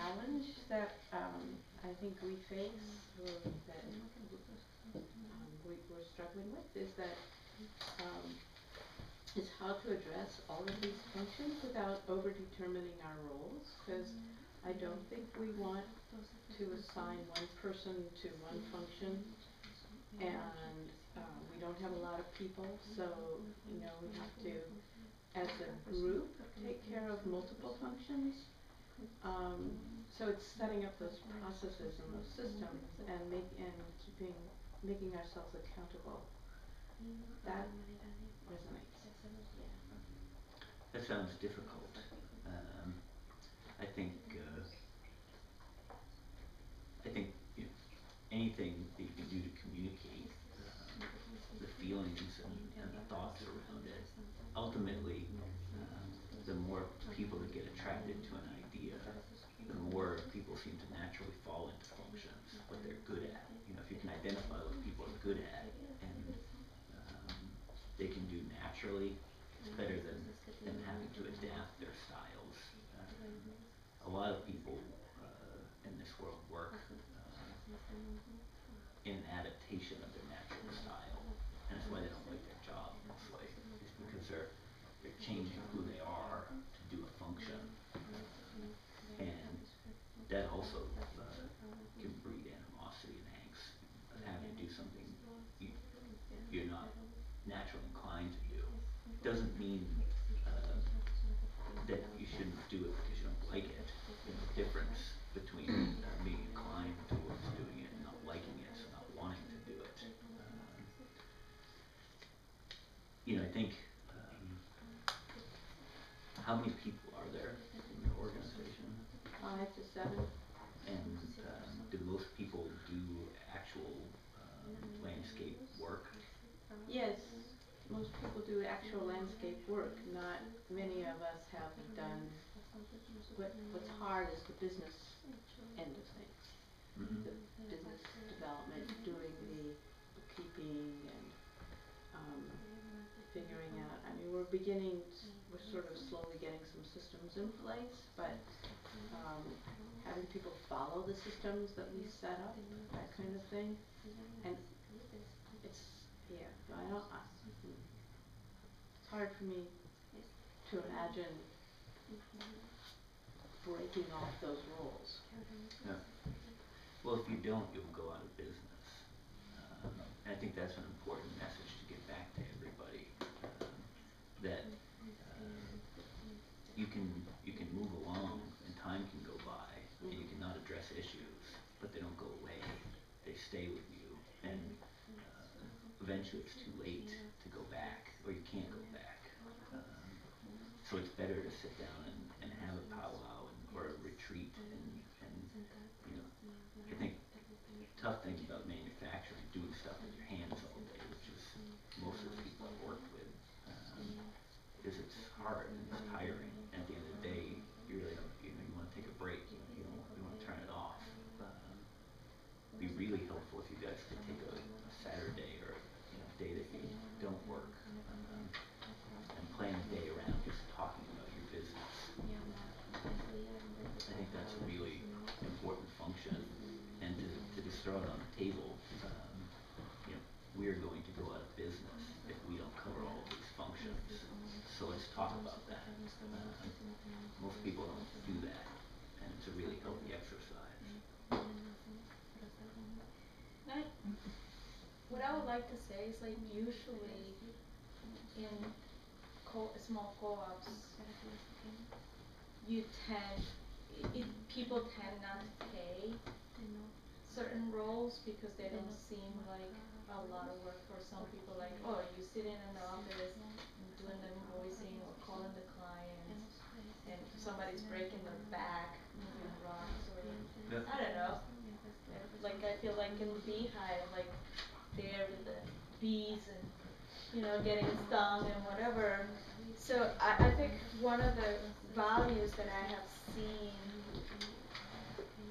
challenge that um, I think we face, or that we, we're struggling with, is that um, is how to address all of these functions without over determining our roles. Because I don't think we want to assign one person to one function and uh, we don't have a lot of people, so you know we have to, as a group, take care of multiple functions. Um, so it's setting up those processes and those systems and make, and keeping, making ourselves accountable. That resonates. That sounds difficult. Um, I think, uh, I think, you know, anything that you can do to communicate, um, the feelings and, and the thoughts around it, ultimately, um, the more people that get attracted to an idea, the more people seem to naturally fall into functions, what they're good at. You know, if you can identify what people are good at and, um, they can do naturally, it's better than, than having to adapt their styles. Uh, a lot of people, uh, in this world work, uh, in adaptation of their natural style, and that's why they don't like their job mostly, is because they're, they're changing who they are to do a function. And that also, uh, can breed animosity and angst, of having to do something you, you're not naturally inclined to do. Doesn't mean, uh, that you shouldn't do it because you don't like it. There's a difference between uh, being inclined towards doing it and not liking it, so not wanting to do it. Um, you know, I think, um, how many people are there in your organization? Five to seven. And, um, do most people do actual, um, landscape work? Yes, most people do actual landscape work, not many of us have done, what, what's hard is the business end of things. Mhm. The business development, doing the bookkeeping and, um, figuring out, I mean, we're beginning, we're sort of slowly getting some systems in place, but, um, having people follow the systems that we set up, that kind of thing. And it's, yeah, I don't, I, mm. it's hard for me to imagine breaking off those rules. Yeah. Well, if you don't, you'll go out of business. Um, and I think that's an important message to get back to everybody, um, that, um, you can, you can move along and time can go by and you cannot address issues, but they don't go away. They stay with you and, uh, eventually it's too late to go back, or you can't go back. Um, so it's better to sit down and, and have a powwow and, or a retreat and, and, you know, I think tough thing about manufacturing, doing stuff with your hands all day, which is most of the people I've worked with, um, is it's hard and it's tiring. At the end of the day, you really don't, you know, you wanna take a break, you know, you don't, you wanna turn it off. Um, be really helpful if you guys could take a, a Saturday or, you know, day that you don't work, um, and plan a day around just talking about your business. I think that's a really important function, and to, to just throw it on the table, um, you know, we're going to go out of business if we don't cover all of these functions. So let's talk about that. Uh, most people don't do that, and it's a exercise. I, what I would like to say is like usually in co- small co-ops, you tend, it, people tend not to pay certain roles because they don't seem like a lot of work for some people, like, oh, you sit in an office doing the invoicing or calling the clients, and somebody's breaking their back Yeah. I don't know. Like I feel like in the beehive, like there with the bees and, you know, getting stung and whatever. So I, I think one of the values that I have seen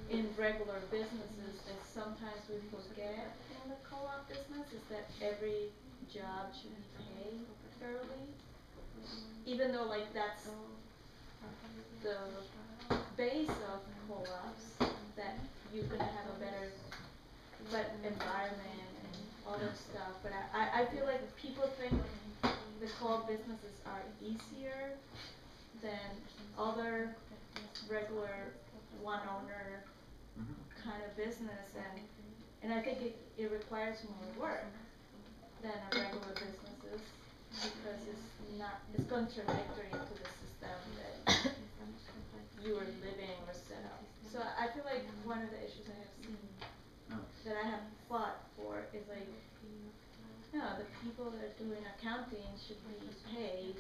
in regular businesses that sometimes we forget in the co-op business is that every job should be paid fairly. Even though like that's the base of co-ops, that you're gonna have a better but environment and all that stuff, but I, I, I feel like people think the co-op businesses are easier than other regular one owner Mhm. kind of business and and I think it, it requires more work than a regular businesses because it's not it's contradictory to the system that you are living accounting should be so I feel like one of the issues I have seen that I have fought for is like, no, the people that are doing accounting should be paid.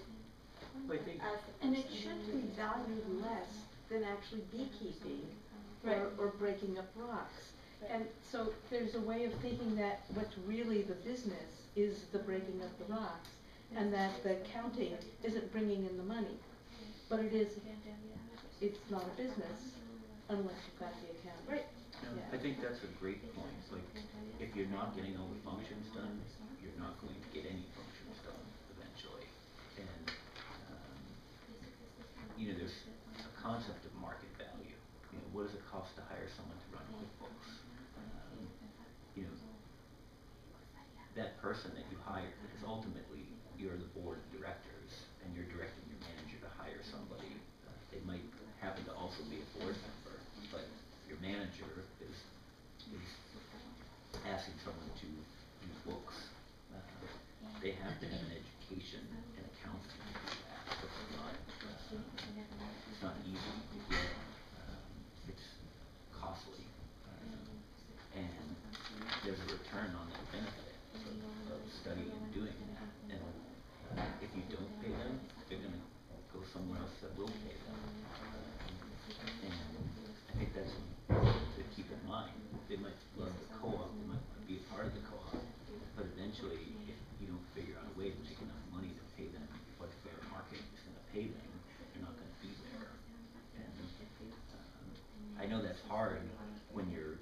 and it should be valued less than actually beekeeping or, or breaking up rocks. And so there's a way of thinking that what's really the business is the breaking up the rocks and that the counting isn't bringing in the money. But it is, it's not a business unless you've got the accounting. Right. No, Yeah. I think that's a great point, like, if you're not getting all the functions done, you're not going to get any functions done eventually. And, um, you know, there's a concept of market value, you know, what does it cost to hire someone to run QuickBooks? Um, you know, that person that you hired is ultimately, you're the board of directors, and you're directing your manager to hire somebody. Uh, They might happen to also be a board member, but your manager is, is asking someone to do books. Uh, They have to have an education in accounting to do that, so it's not, uh, it's not easy to get, um, it's costly. Um, And there's a return on that benefit of, of studying and doing that. And uh, if you don't pay them, they're gonna go somewhere else that will pay them. Um, And I think that's to keep in mind. They might love the co-op, they might wanna be a part of the co-op, but eventually, if you don't figure out a way to make enough money to pay them what fair market is gonna pay them, you're not gonna be there. And, um, I know that's hard when you're,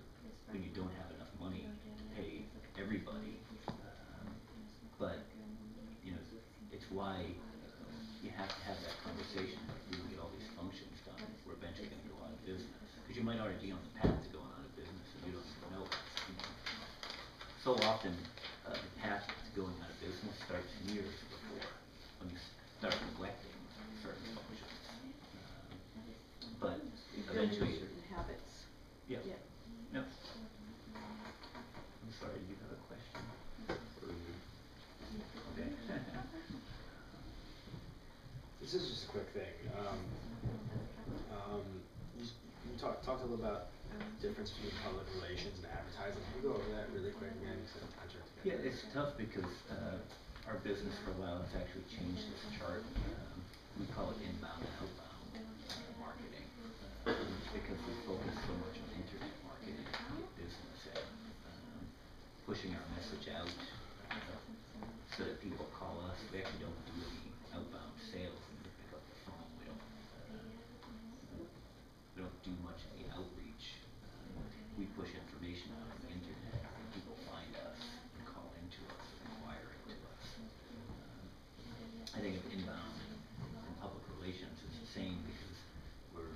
when you don't have enough money to pay everybody. Um, But, you know, it's why you have to have that conversation, you get all these functions done, we're eventually gonna go out of business. Cause you might already be on the path to going out of business and you don't even know it, you know. So often, uh, the path to going out of business starts years before, when you start neglecting certain functions. Um, But You build eventually. certain habits. Yeah. Yeah. No. I'm sorry, you have a question? Okay. [LAUGHS] This is just a quick thing. Um, um, you, s- you talked talked a little about the difference between public relations and advertising. Can you go over that really quick again? Yeah, it's tough because, uh, our business for a while has actually changed its chart. Um, we call it inbound and outbound marketing. Uh, because we focus so much on internet marketing business and, um, pushing our message out, uh, so that people call us. We actually don't do any outbound sales. We just pick up the phone. We don't, uh, we don't do much of the outreach. Uh, We push information out on the internet, and people find us and call into us and inquire into us. Um, I think of inbound and public relations is the same because we're,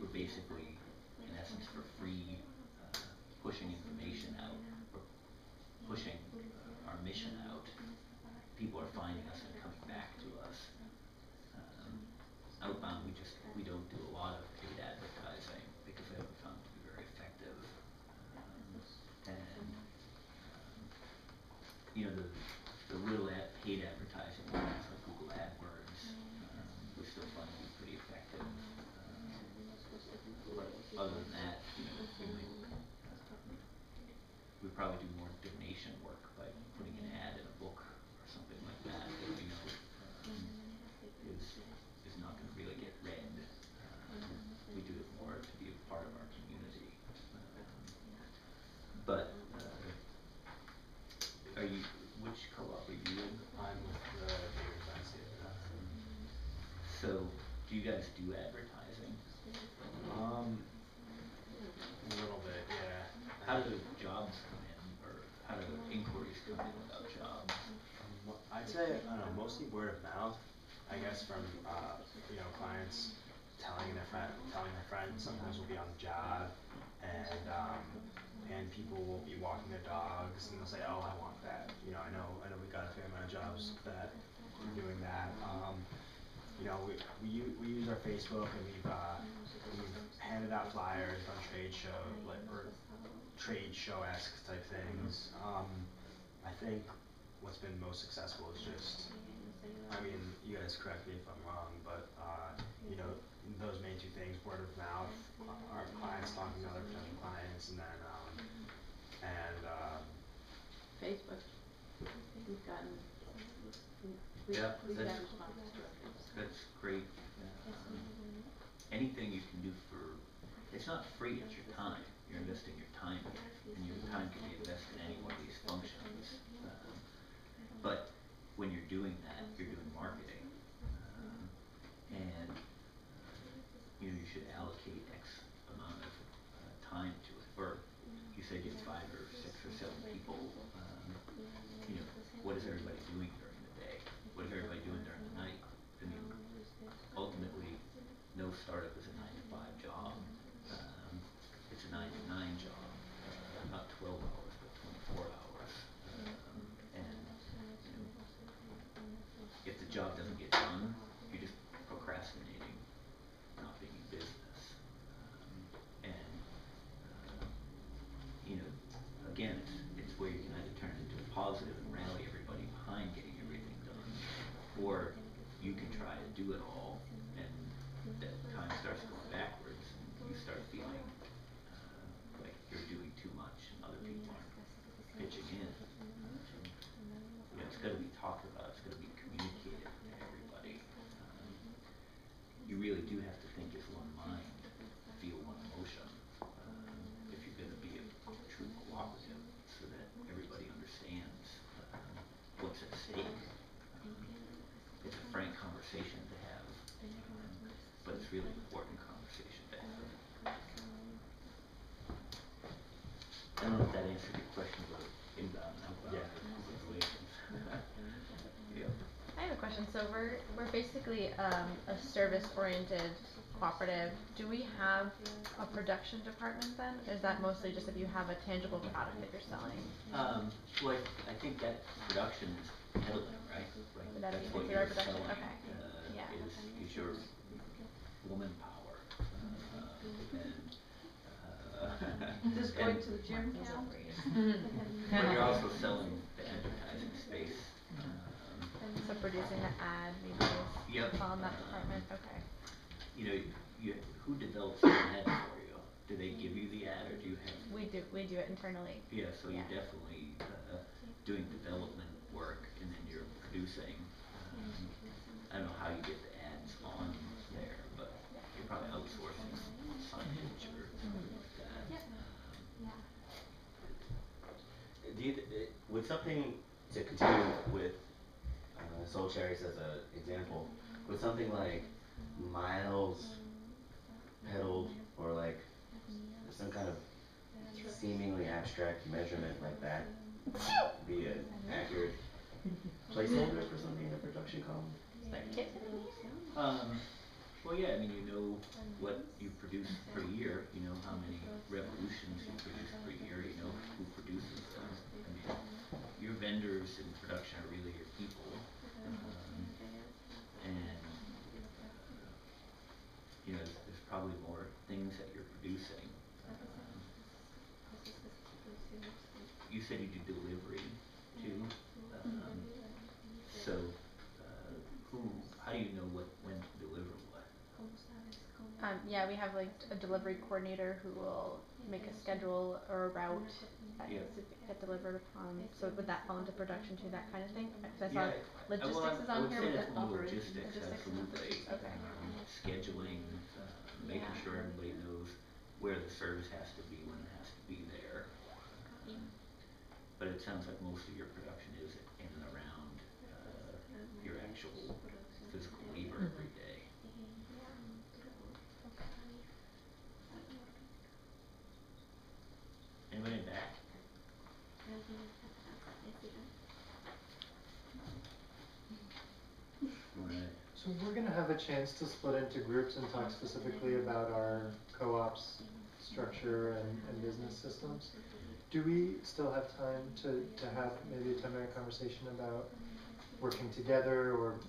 we're basically, in essence, for free, uh, pushing information out, we're pushing uh, our mission out. People are finding us and coming back to us. Um, outbound, we just, we don't do a lot of paid advertising because we haven't found it to be very effective. Um, and, um, you know, the, the little ad, paid advertising, ones like Google AdWords, um, we still find to be pretty effective. Um, but other than that, you know, we might, um, we probably do more donation work by putting an ad in a book or something like that that we know, um, is, is not gonna really get read. Um, we do it more to be a part of our community. Um, But, uh, are you, which co-op are you in? I'm with the Gators Landscape. So, do you guys do advertising? Um, a little bit, yeah. How do jobs come in, or how do inquiries come in about jobs? Um, I'd say, I don't know, mostly word of mouth, I guess from, uh, you know, clients telling their friend, telling their friends, sometimes we'll be on the job, and, um, and people will be walking their dogs, and they'll say, oh, I want that, you know, I know, I know we got a fair amount of jobs that are doing that, um, you know, we, we u- we use our Facebook, and we've, uh, we've handed out flyers on trade show, like, or trade show-esque type things, um, I think what's been most successful is just, I mean, you guys correct me if I'm wrong, but, uh, you know, those main two things, word of mouth, uh, our clients talking to other potential clients, and then, um, and, um, Facebook. We've gotten, We, Yeah, we that's- have responses directors. That's great. Um, anything you can do for, it's not free, it's your time. You're investing your time, and your time can be invested in any one of these functions. Um, But when you're doing that, you're doing marketing. Um, And, you know, you should allocate X amount of uh, time to it. Or you said you have five or six or seven people. um, You know, what is everybody doing during the day? What is everybody doing during the night? I mean, ultimately, no startup is a nine to five job. Um, it's a nine to nine job, uh, not twelve hours, but twenty-four hours. Um, and, you know, if the job doesn't get done, you're just procrastinating, not being in business. Um, and, uh, you know, again, it's, it's where you can either turn it into a positive and rally everybody behind getting everything done, or you can try to do it all, and that time starts going backwards, and you start feeling uh, like you're doing too much, and other people aren't pitching in. Um, you know, it's gotta be talked about, it's gotta be communicated to everybody. Um, you really do have to think as one mind, feel one emotion, um, if you're gonna be a true cooperative, so that everybody understands, um, what's at stake. Um, It's a frank conversation to have, um, but it's really important conversation to have. I don't know if that answered your question about inbound and outbound Yeah. relations. Yep. I have a question. So we're we're basically um, a service oriented cooperative. Do we have a production department then? Is that mostly just if you have a tangible product that you're selling? Um, well, I, I think that production is peddling, right? Like, Would that be that's what you're production? selling, Okay. uh, Yeah. is, is your woman power, uh, and, uh. Does [LAUGHS] going and- to the gym count? [LAUGHS] But you're also selling the advertising space, So producing the ad maybe is Yep. fall in that department. Okay. you know, you, who develops the ad for you? Do they give you the ad, or do you have We do we do it internally. Yeah, so you're Yeah. definitely uh, doing development work and then you're producing. Um, I don't know how you get the ads on there, but you're probably outsourcing signage or something like that. Um, Do you, th- would something to continue with uh, Soul Cherries as an example, would something like miles pedaled or like some kind of seemingly abstract measurement like that be an accurate placeholder for something in a production column? Um, well, yeah, I mean, you know what you produce per year, you know how many revolutions you produce per year, you know who produces them. I mean, your vendors in production are really your people. Um, and, you know, there's, there's probably more things that you're producing. Um, you said you do delivery too. Um, so, uh, who, how do you know what, when to deliver what? Um, yeah, we have like a delivery coordinator who will make a schedule or a route that Yeah. needs to get delivered upon. So would that fall into production too, that kind of thing? Because I saw Yeah, I- logistics well, I- is I on would here say with that's the more operations. logistics, logistics and absolutely. Okay. Um, scheduling, uh, making Yeah. sure everybody knows where the service has to be, when it has to be there. Um, But it sounds like most of your production is in and around, uh, your actual physical labor every day. Anybody in back? Alright. So we're gonna have a chance to split into groups and talk specifically about our co-op's structure and, and business systems. Do we still have time to, to have maybe a ten minute conversation about working together or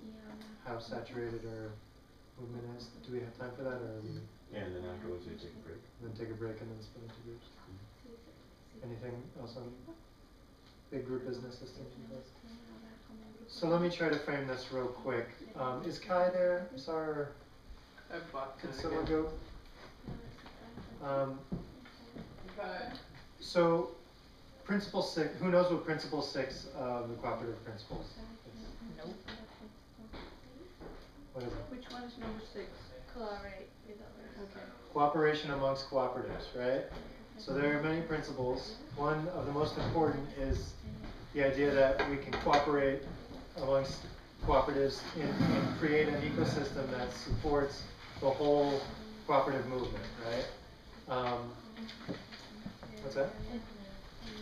how saturated our movement is? Do we have time for that or we, Yeah, and then afterwards we take a break. then take a break and then split into groups? Mm-hmm. Anything else on big group business systems place? So let me try to frame this real quick. Um, is Kai there? Sorry. Could someone go? Um, so, principle six, who knows what principle six of the cooperative principles is? Nope. What is it? Which one is number six? Collaborate with others. Okay. Cooperation amongst cooperatives, right? So there are many principles. One of the most important is the idea that we can cooperate amongst cooperatives and, and create an ecosystem that supports the whole cooperative movement, right? Um, what's that?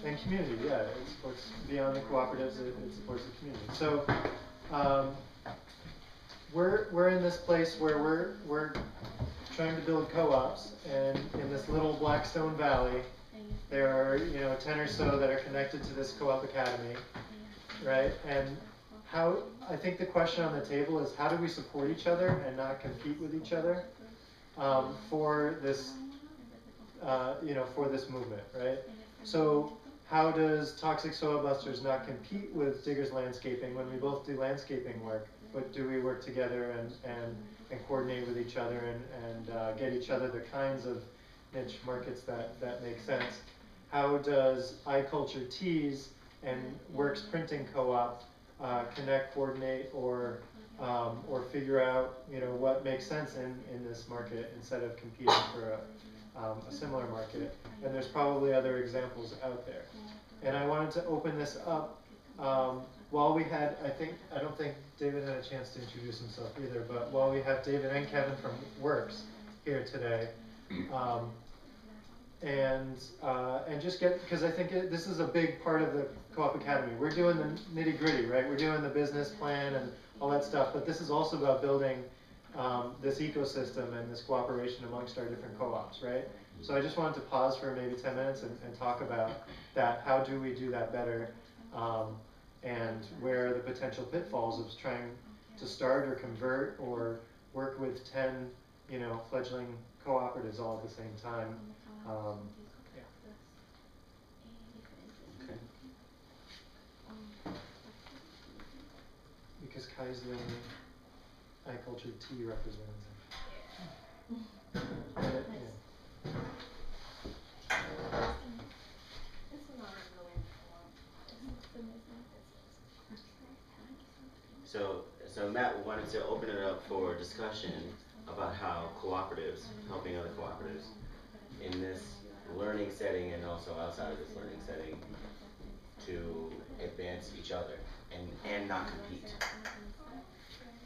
And community, yeah, it supports beyond the cooperatives, it, it supports the community. So um, we're we're in this place where we're we're trying to build co-ops, and in this little Blackstone Valley, there are you know ten or so that are connected to this co-op academy, right? And how I think the question on the table is how do we support each other and not compete with each other um, for this uh, you know for this movement, right? So how does Toxic Soil Busters not compete with Diggers Landscaping when we both do landscaping work? But do we work together and, and, and coordinate with each other and, and uh, get each other the kinds of niche markets that, that make sense? How does iCulture Tees and Worx Printing Co-op uh, connect, coordinate, or um, or figure out you know what makes sense in, in this market instead of competing for a, um, a similar market? And there's probably other examples out there. And I wanted to open this up um, while we had, I think, I don't think David had a chance to introduce himself either, but while we have David and Kevin from Worx here today, um, and uh, and just get because I think it, this is a big part of the Co-op Academy. We're doing the nitty gritty, right? We're doing the business plan and all that stuff, but this is also about building um, this ecosystem and this cooperation amongst our different co-ops, right? So I just wanted to pause for maybe 10 minutes and, and talk about that. How do we do that better? Um, and where are the potential pitfalls of trying to start or convert or work with 10, you know, fledgling cooperatives all at the same time. Um, yeah. Okay. Because Kai's the only iCulture T representative. [LAUGHS] Yeah. So, so Matt wanted to open it up for discussion about how cooperatives, helping other cooperatives in this learning setting and also outside of this learning setting to advance each other and, and not compete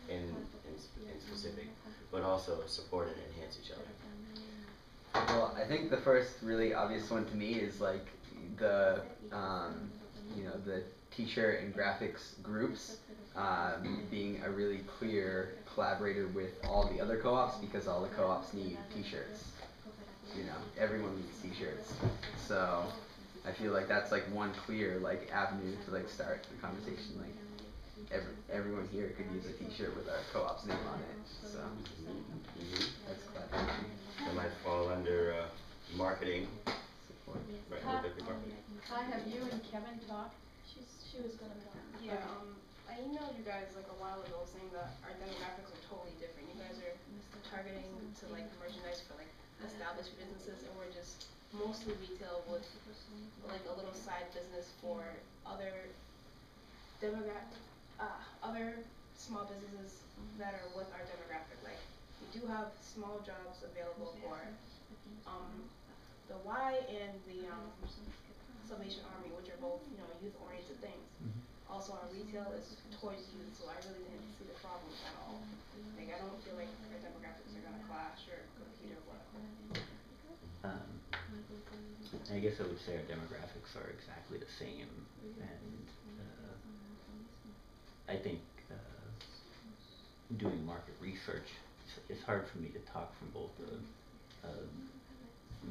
in, in, in specific, but also support and enhance each other. Well, I think the first really obvious one to me is like the um, you know the t-shirt and graphics groups um, being a really clear collaborator with all the other co-ops because all the co-ops need t-shirts. You know, everyone needs t-shirts. So I feel like that's like one clear like avenue to like start the conversation. Like every, everyone here could use a t-shirt with our co-op's name on it. So that's collaboration. That might fall under uh, marketing. Right, Hi, under marketing. Hi, have you and Kevin talked? She's, she was gonna talk. Yeah, um, I emailed you guys like a while ago saying that our demographics are totally different. You guys are targeting to like merchandise for like established businesses and we're just mostly retail with like a little side business for other demographic, uh, other small businesses that are with our demographic. Like, we do have small jobs available for, um, the Y and the, um, Salvation Army, which are both, you know, youth-oriented things. Also, our retail is towards youth, so I really didn't see the problem at all. Like, I don't feel like our demographics are gonna clash or compete or whatever. Um, I guess I would say our demographics are exactly the same, and uh, I think uh, doing market research, it's, it's hard for me to talk from both a, a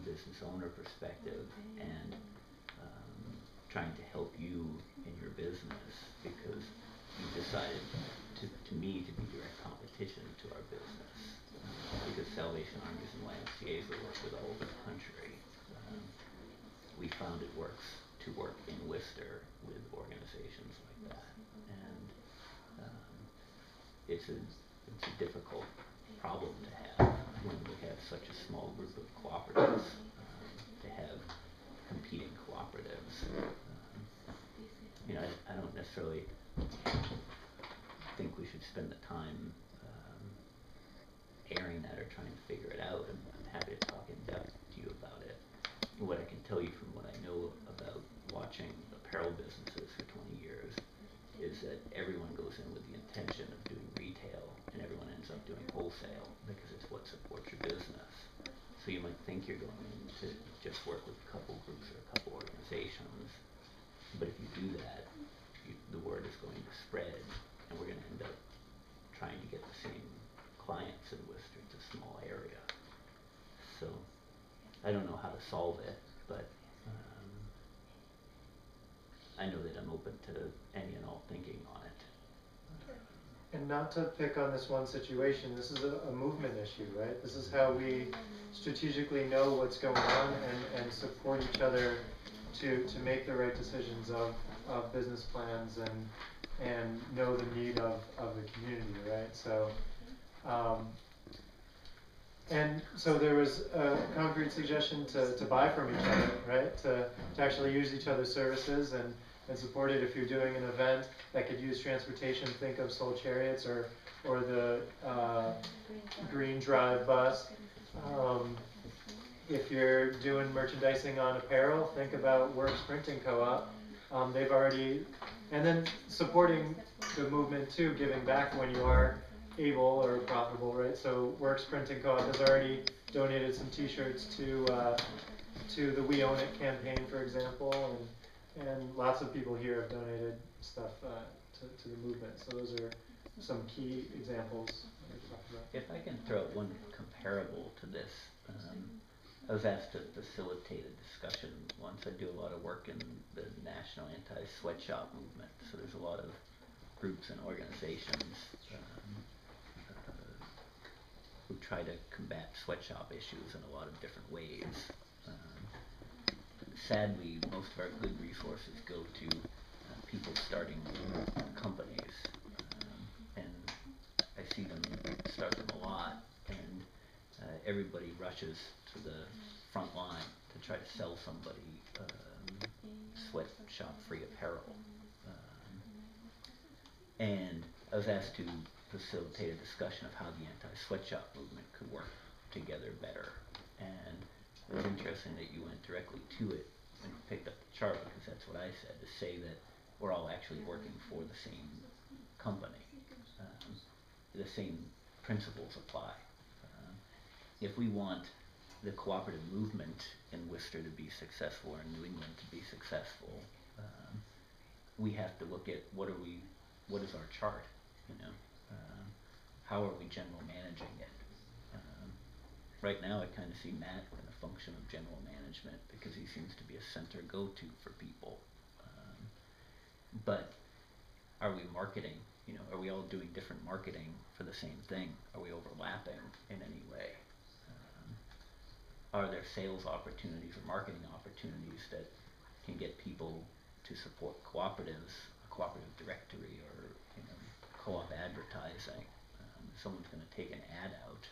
business owner perspective and um, trying to help you in your business because you decided to, to me to be direct competition to our business because Salvation Armies and YMCA's will work with all over the country. Um, we found it works to work in Worcester with organizations like that, and um, it's a it's a difficult problem to have when we have such a small group of cooperatives um, to have competing cooperatives. You know, I, I don't necessarily think we should spend the time um, staring at or trying to figure it out, I'm, I'm happy to talk in depth to you about it. What I can tell you from what I know about watching apparel businesses for 20 years is that everyone goes in with the intention of doing retail and everyone ends up doing wholesale because it's what supports your business. So you might think you're going in to just work with a couple groups or a couple organizations, but if you do that, you, the word is going to spread and we're going to end up trying to get the same clients in Worcester. It's a small area. So I don't know how to solve it, but um, I know that I'm open to any and all thinking on it. And not to pick on this one situation, this is a, a movement issue, right? This is how we strategically know what's going on and, and support each other to, to make the right decisions of, of business plans and and know the need of, of the community, right? So, um, and so there was a concrete suggestion to, to buy from each other, right? To, to actually use each other's services and, and support it if you're doing an event that could use transportation, think of Soul Chariots or, or the uh, Green Drive bus. Um, if you're doing merchandising on apparel, think about Worx Printing Co-op. Um, they've already, and then supporting the movement too, giving back when you are able or profitable, right? So Worx Printing Co-op has already donated some T-shirts to uh, to the We Own It campaign, for example, and and lots of people here have donated stuff uh, to to the movement. So those are some key examples. If I can throw one comparable to this, um, I was asked to facilitate a discussion once. I do a lot of work in the national anti-sweatshop movement, so there's a lot of groups and organizations um, uh, who try to combat sweatshop issues in a lot of different ways. Um, sadly, most of our good resources go to uh, people starting companies, um, and I see them start them a lot, and uh, everybody rushes to the front line to try to sell somebody um, sweatshop-free apparel. Um, and I was asked to facilitate a discussion of how the anti-sweatshop movement could work together better. And it was interesting that you went directly to it and picked up the chart because that's what I said, to say that we're all actually working for the same company. Um, the same principles apply. Um, if we want the cooperative movement in Worcester to be successful or in New England to be successful, um, we have to look at what are we, what is our chart, you know, um, how are we general managing it. Um, right now, I kind of see Matt in the function of general management because he seems to be a center go-to for people. Um, but are we marketing? You know, are we all doing different marketing for the same thing? Are we overlapping in any way? Are there sales opportunities or marketing opportunities that can get people to support cooperatives, a cooperative directory, or you know, co-op advertising? Um, someone's going to take an ad out,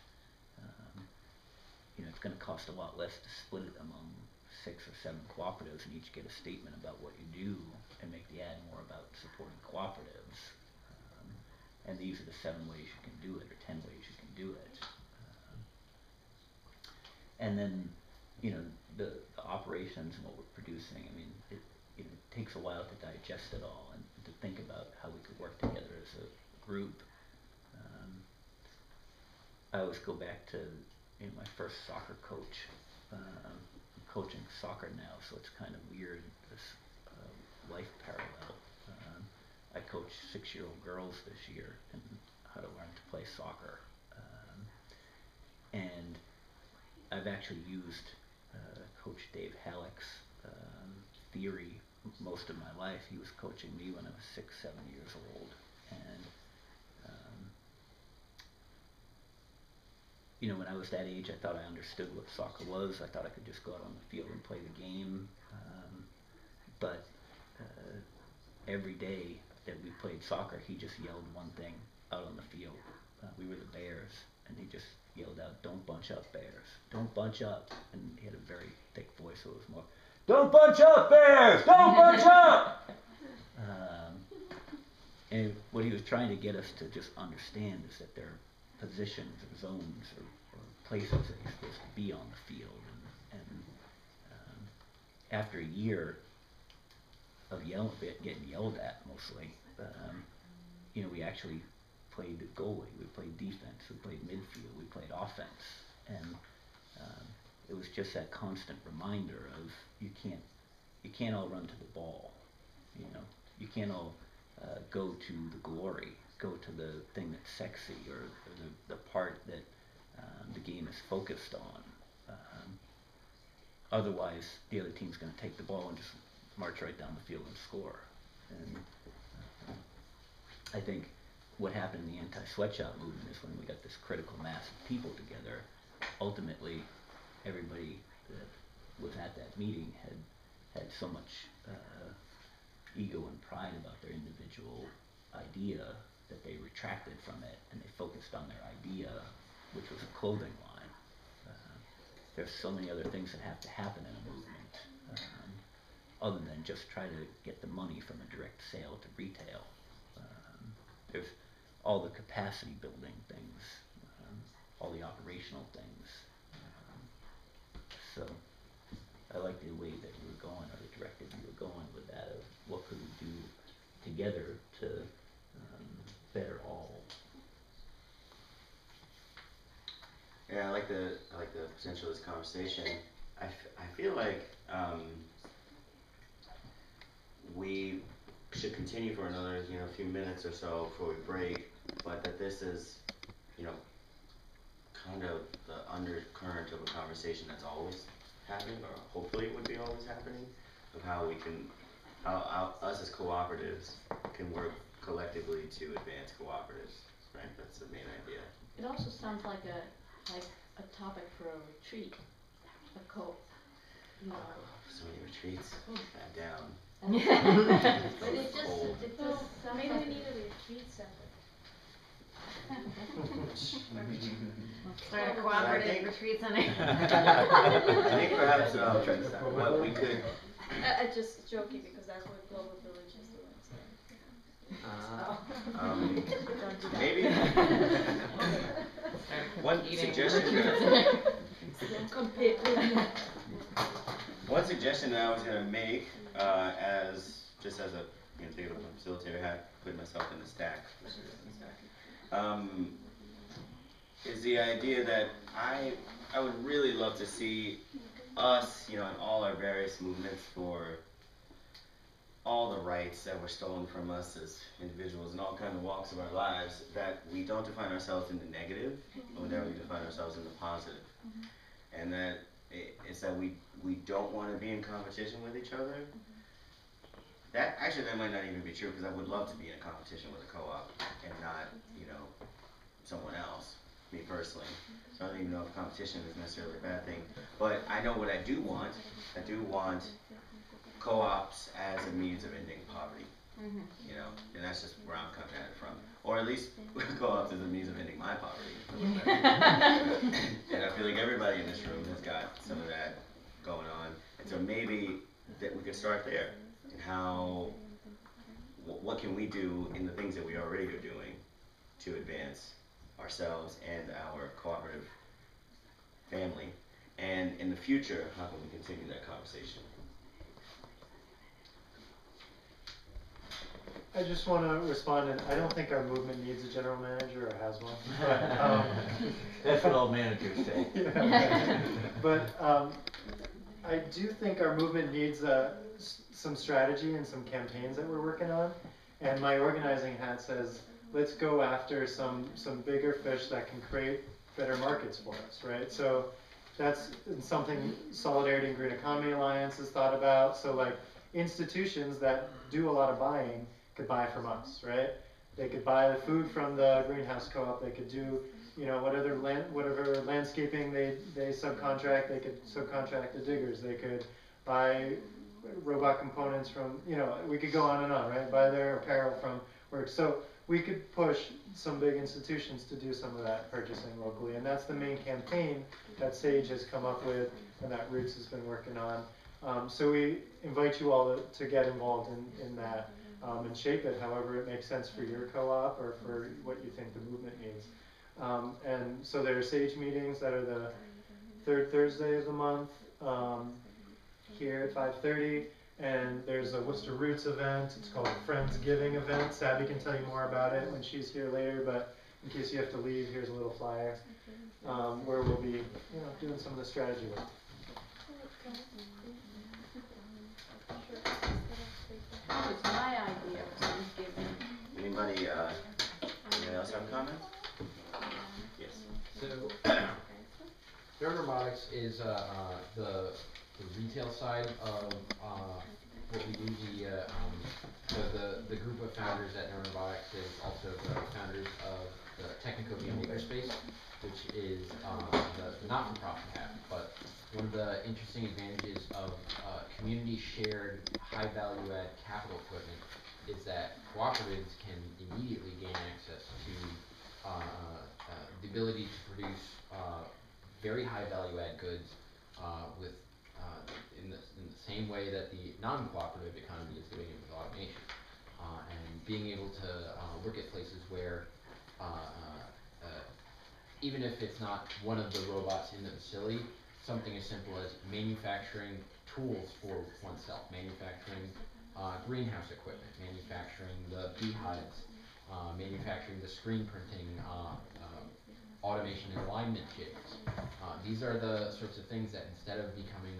um, you know, it's going to cost a lot less to split it among six or seven cooperatives and each get a statement about what you do and make the ad more about supporting cooperatives. Um, and these are the seven ways you can do it, or ten ways you can do it and then you know the, the operations and what we're producing. I mean, it know, takes a while to digest it all and to think about how we could work together as a group. Um, I always go back to you know, my first soccer coach. I'm coaching soccer now, so it's kind of weird this uh, life parallel. Um, I coach six-year-old girls this year and how to learn to play soccer, um, and I've actually used uh, Coach Dave Halleck's um, theory most of my life. He was coaching me when I was six, seven years old, and um, you know, when I was that age, I thought I understood what soccer was. I thought I could just go out on the field and play the game. Um, but uh, every day that we played soccer, he just yelled one thing out on the field. Uh, we were the Bears, and he just yelled out, "Don't bunch up, Bears! Don't bunch up!" And he had a very thick voice, so it was more, "Don't bunch up, Bears! Don't bunch up!" [LAUGHS] Um, and what he was trying to get us to just understand is that there are positions or zones or, or places that you're supposed to be on the field. And, and um, after a year of yell, getting yelled at mostly, um, you know, we actually played goalie, we played defense, we played midfield, we played offense, and um, it was just that constant reminder of you can't you can't all run to the ball, you know, you can't all uh, go to the glory, go to the thing that's sexy or, or the, the part that um, the game is focused on. Um, otherwise, the other team's going to take the ball and just march right down the field and score. And uh, I think what happened in the anti-sweatshop movement is when we got this critical mass of people together. Ultimately, everybody that was at that meeting had had so much uh, ego and pride about their individual idea that they retracted from it and they focused on their idea, which was a clothing line. Uh, there's so many other things that have to happen in a movement, um, other than just try to get the money from a direct sale to retail. Um, there's all the capacity building things, um, all the operational things. Um, so I like the way that you were going, or the directive you were going with that of what could we do together to um, better all. Yeah, I like the I like the potential of this conversation. I, I feel like um, we should continue for another you know a few minutes or so before we break, but that this is you know kind of the undercurrent of a conversation that's always happening, or hopefully it would be always happening, of how we can how, how us as cooperatives can work collectively to advance cooperatives. Right, that's the main idea. It also sounds like a like a topic for a retreat, a co. You know. So many retreats. I'm down. [LAUGHS] but it just it just sounds maybe we need a retreat center. Start a I cooperative think- retreat center. [LAUGHS] I think perhaps um, what we could I, I just joking because that's what Global Village is doing. So. Uh, um, [LAUGHS] Don't do that. maybe [LAUGHS] one suggestion. that- Compare with me. One suggestion that I was gonna make, uh, as just as a you know, take it a facilitator hat, put myself in the stack, which is the um, is the idea that I I would really love to see us, you know, in all our various movements for all the rights that were stolen from us as individuals in all kinds of walks of our lives, that we don't define ourselves in the negative, but that we define ourselves in the positive. And that i- it's that we, we don't want to be in competition with each other. That actually that might not even be true because I would love to be in a competition with a co-op and not, someone else. Me personally, so I don't even know if competition is necessarily a bad thing. But I know what I do want. I do want co-ops as a means of ending poverty. Mm-hmm. You know, and that's just where I'm coming at it from. Or at least [LAUGHS] co-ops as a means of ending my poverty. [LAUGHS] [LAUGHS] and I feel like everybody in this room has got some of that going on. And so maybe that we could start there. And how, wh- what can we do in the things that we already are doing to advance ourselves and our cooperative family? And in the future, how can we continue that conversation? I just want to respond, and I don't think our movement needs a general manager or has one. [LAUGHS] But, um, That's what all managers say. Yeah. [LAUGHS] But um, I do think our movement needs uh, some strategy and some campaigns that we're working on. And my organizing hat says, let's go after some some bigger fish that can create better markets for us, right? So that's something Solidarity and Green Economy Alliance has thought about. So like institutions that do a lot of buying could buy from us, right? They could buy the food from the greenhouse co-op. They could do, you know, whatever land, whatever landscaping they they subcontract. They could subcontract the diggers. They could buy robot components from, you know, we could go on and on, right? Buy their apparel from work. So we could push some big institutions to do some of that purchasing locally, and that's the main campaign that Sage has come up with and that Roots has been working on. Um, so we invite you all to, to get involved in, in that um, and shape it however it makes sense for your co-op or for what you think the movement needs. Um, and so there are Sage meetings that are the third Thursday of the month um, here at 5:30. And there's a Worcester Roots event. It's called a Friendsgiving event. Sabby can tell you more about it when she's here later. But in case you have to leave, here's a little flyer um, where we'll be, you know, doing some of the strategy work. That was my idea of Thanksgiving. Anybody, uh, anybody else have a comment? Yes. So, [CLEARS THROAT] Durham is uh, uh, the, the retail side of uh, what we do. The, uh, um, the, the, the group of founders at Durham Robotics is also the founders of the Technocopia Makerspace, which is uh, the, the not-for-profit half. But one of the interesting advantages of uh, community shared high value add capital equipment is that cooperatives can immediately gain access to uh, uh, the ability to produce uh, very high value add goods with uh, in the in the same way that the non-cooperative economy is doing it with automation, uh, and being able to uh, work at places where uh, even if it's not one of the robots in the facility, something as simple as manufacturing tools for oneself, manufacturing greenhouse equipment, manufacturing the beehives, manufacturing the screen printing, automation and alignment jigs. Uh, these are the sorts of things that instead of becoming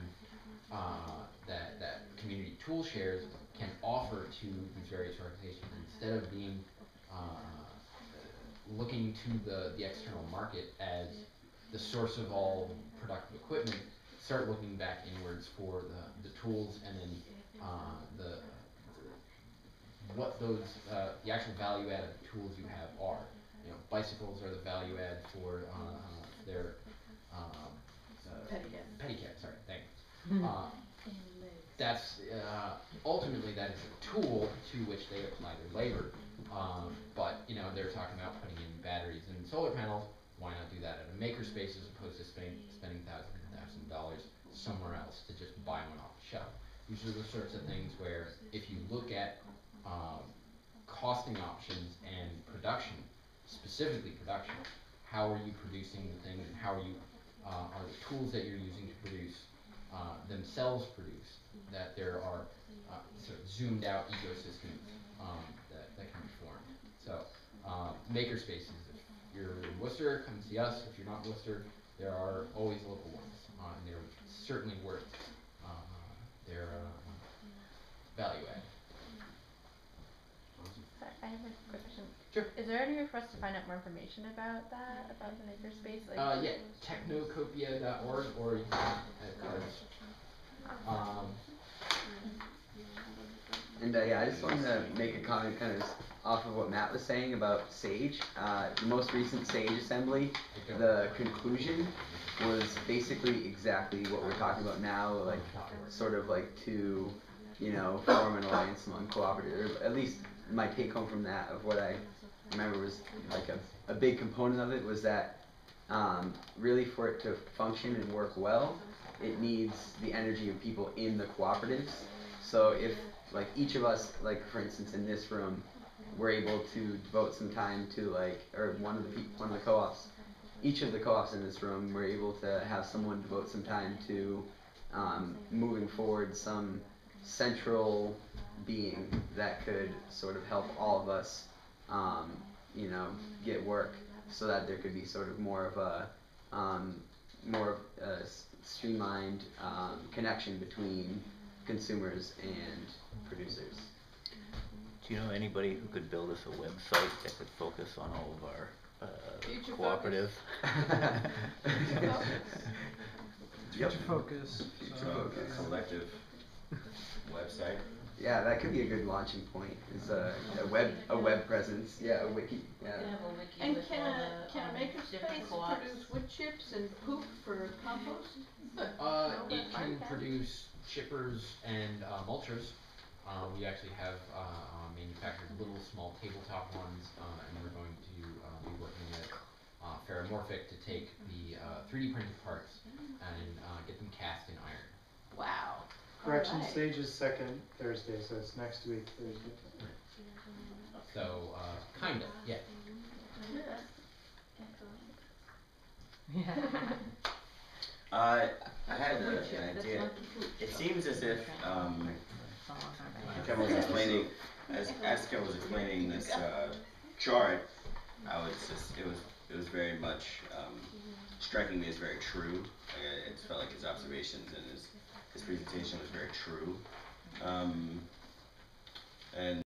uh, that that community tool shares can offer to these various organizations instead of being uh, looking to the, the external market as the source of all productive equipment, start looking back inwards for the, the tools and then uh, the what those uh, the actual value add of the tools you have are. You know, bicycles are the value add for uh, their um, uh, sorry, thanks. [LAUGHS] Uh, that's uh, ultimately that is a tool to which they apply their labor. Um, but you know they're talking about putting in batteries and solar panels. Why not do that at a makerspace as opposed to spending spending thousands and thousands of dollars somewhere else to just buy one off the shelf? These are the sorts of things where if you look at um, costing options and production, specifically production, how are you producing the things and how are you uh, are the tools that you're using to produce uh, themselves produce that there are uh, sort of zoomed out ecosystems um, that, that can be formed. So uh, maker spaces, if you're in Worcester, come see us. If you're not Worcester, there are always local ones, uh, and they're certainly worth uh, their uh, value add. I have a question. Sure. Is there any way for us to find out more information about that, about the makerspace? Like, Uh, yeah, technocopia.org or you can at cards. Um, And uh, yeah, I just wanted to make a comment kind of off of what Matt was saying about Sage. Uh, the most recent Sage assembly, the conclusion was basically exactly what we're talking about now, like sort of like to, you know, form an alliance among cooperatives. At least my take home from that of what I remember was like a, a big component of it was that um, really for it to function and work well, it needs the energy of people in the cooperatives. So if like each of us, like for instance in this room, we're able to devote some time to like, or one of the one of the co-ops, each of the co-ops in this room, we're able to have someone devote some time to um, moving forward some central being that could sort of help all of us, um, you know, get work, so that there could be sort of more of a um, more of a s- streamlined um, connection between consumers and producers. Do you know anybody who could build us a website that could focus on all of our uh, cooperative? Future focus. Future so- focus. Collective website. Yeah, that could be a good launching point. Is a, a web a web presence. Yeah, a wiki. Yeah. And with can all a, the, can um, a different makerspace co-ops. produce wood chips and poop for compost? Uh, it can produce chippers and uh, mulchers. Uh, we actually have uh, uh, manufactured little small tabletop ones, uh, and we're going to uh, be working with uh, Ferromorphic to take the uh, 3D printed parts and uh, get them cast in iron. Wow. Correction right. Sage is second Thursday, so it's next week Thursday. So, uh, kind of, yeah. [LAUGHS] Uh, I had a, an idea. It seems as if um, was explaining, as, as was explaining this uh, chart, I was just it was it was very much um, striking me as very true. It felt like his observations and his his presentation was very true. Um, and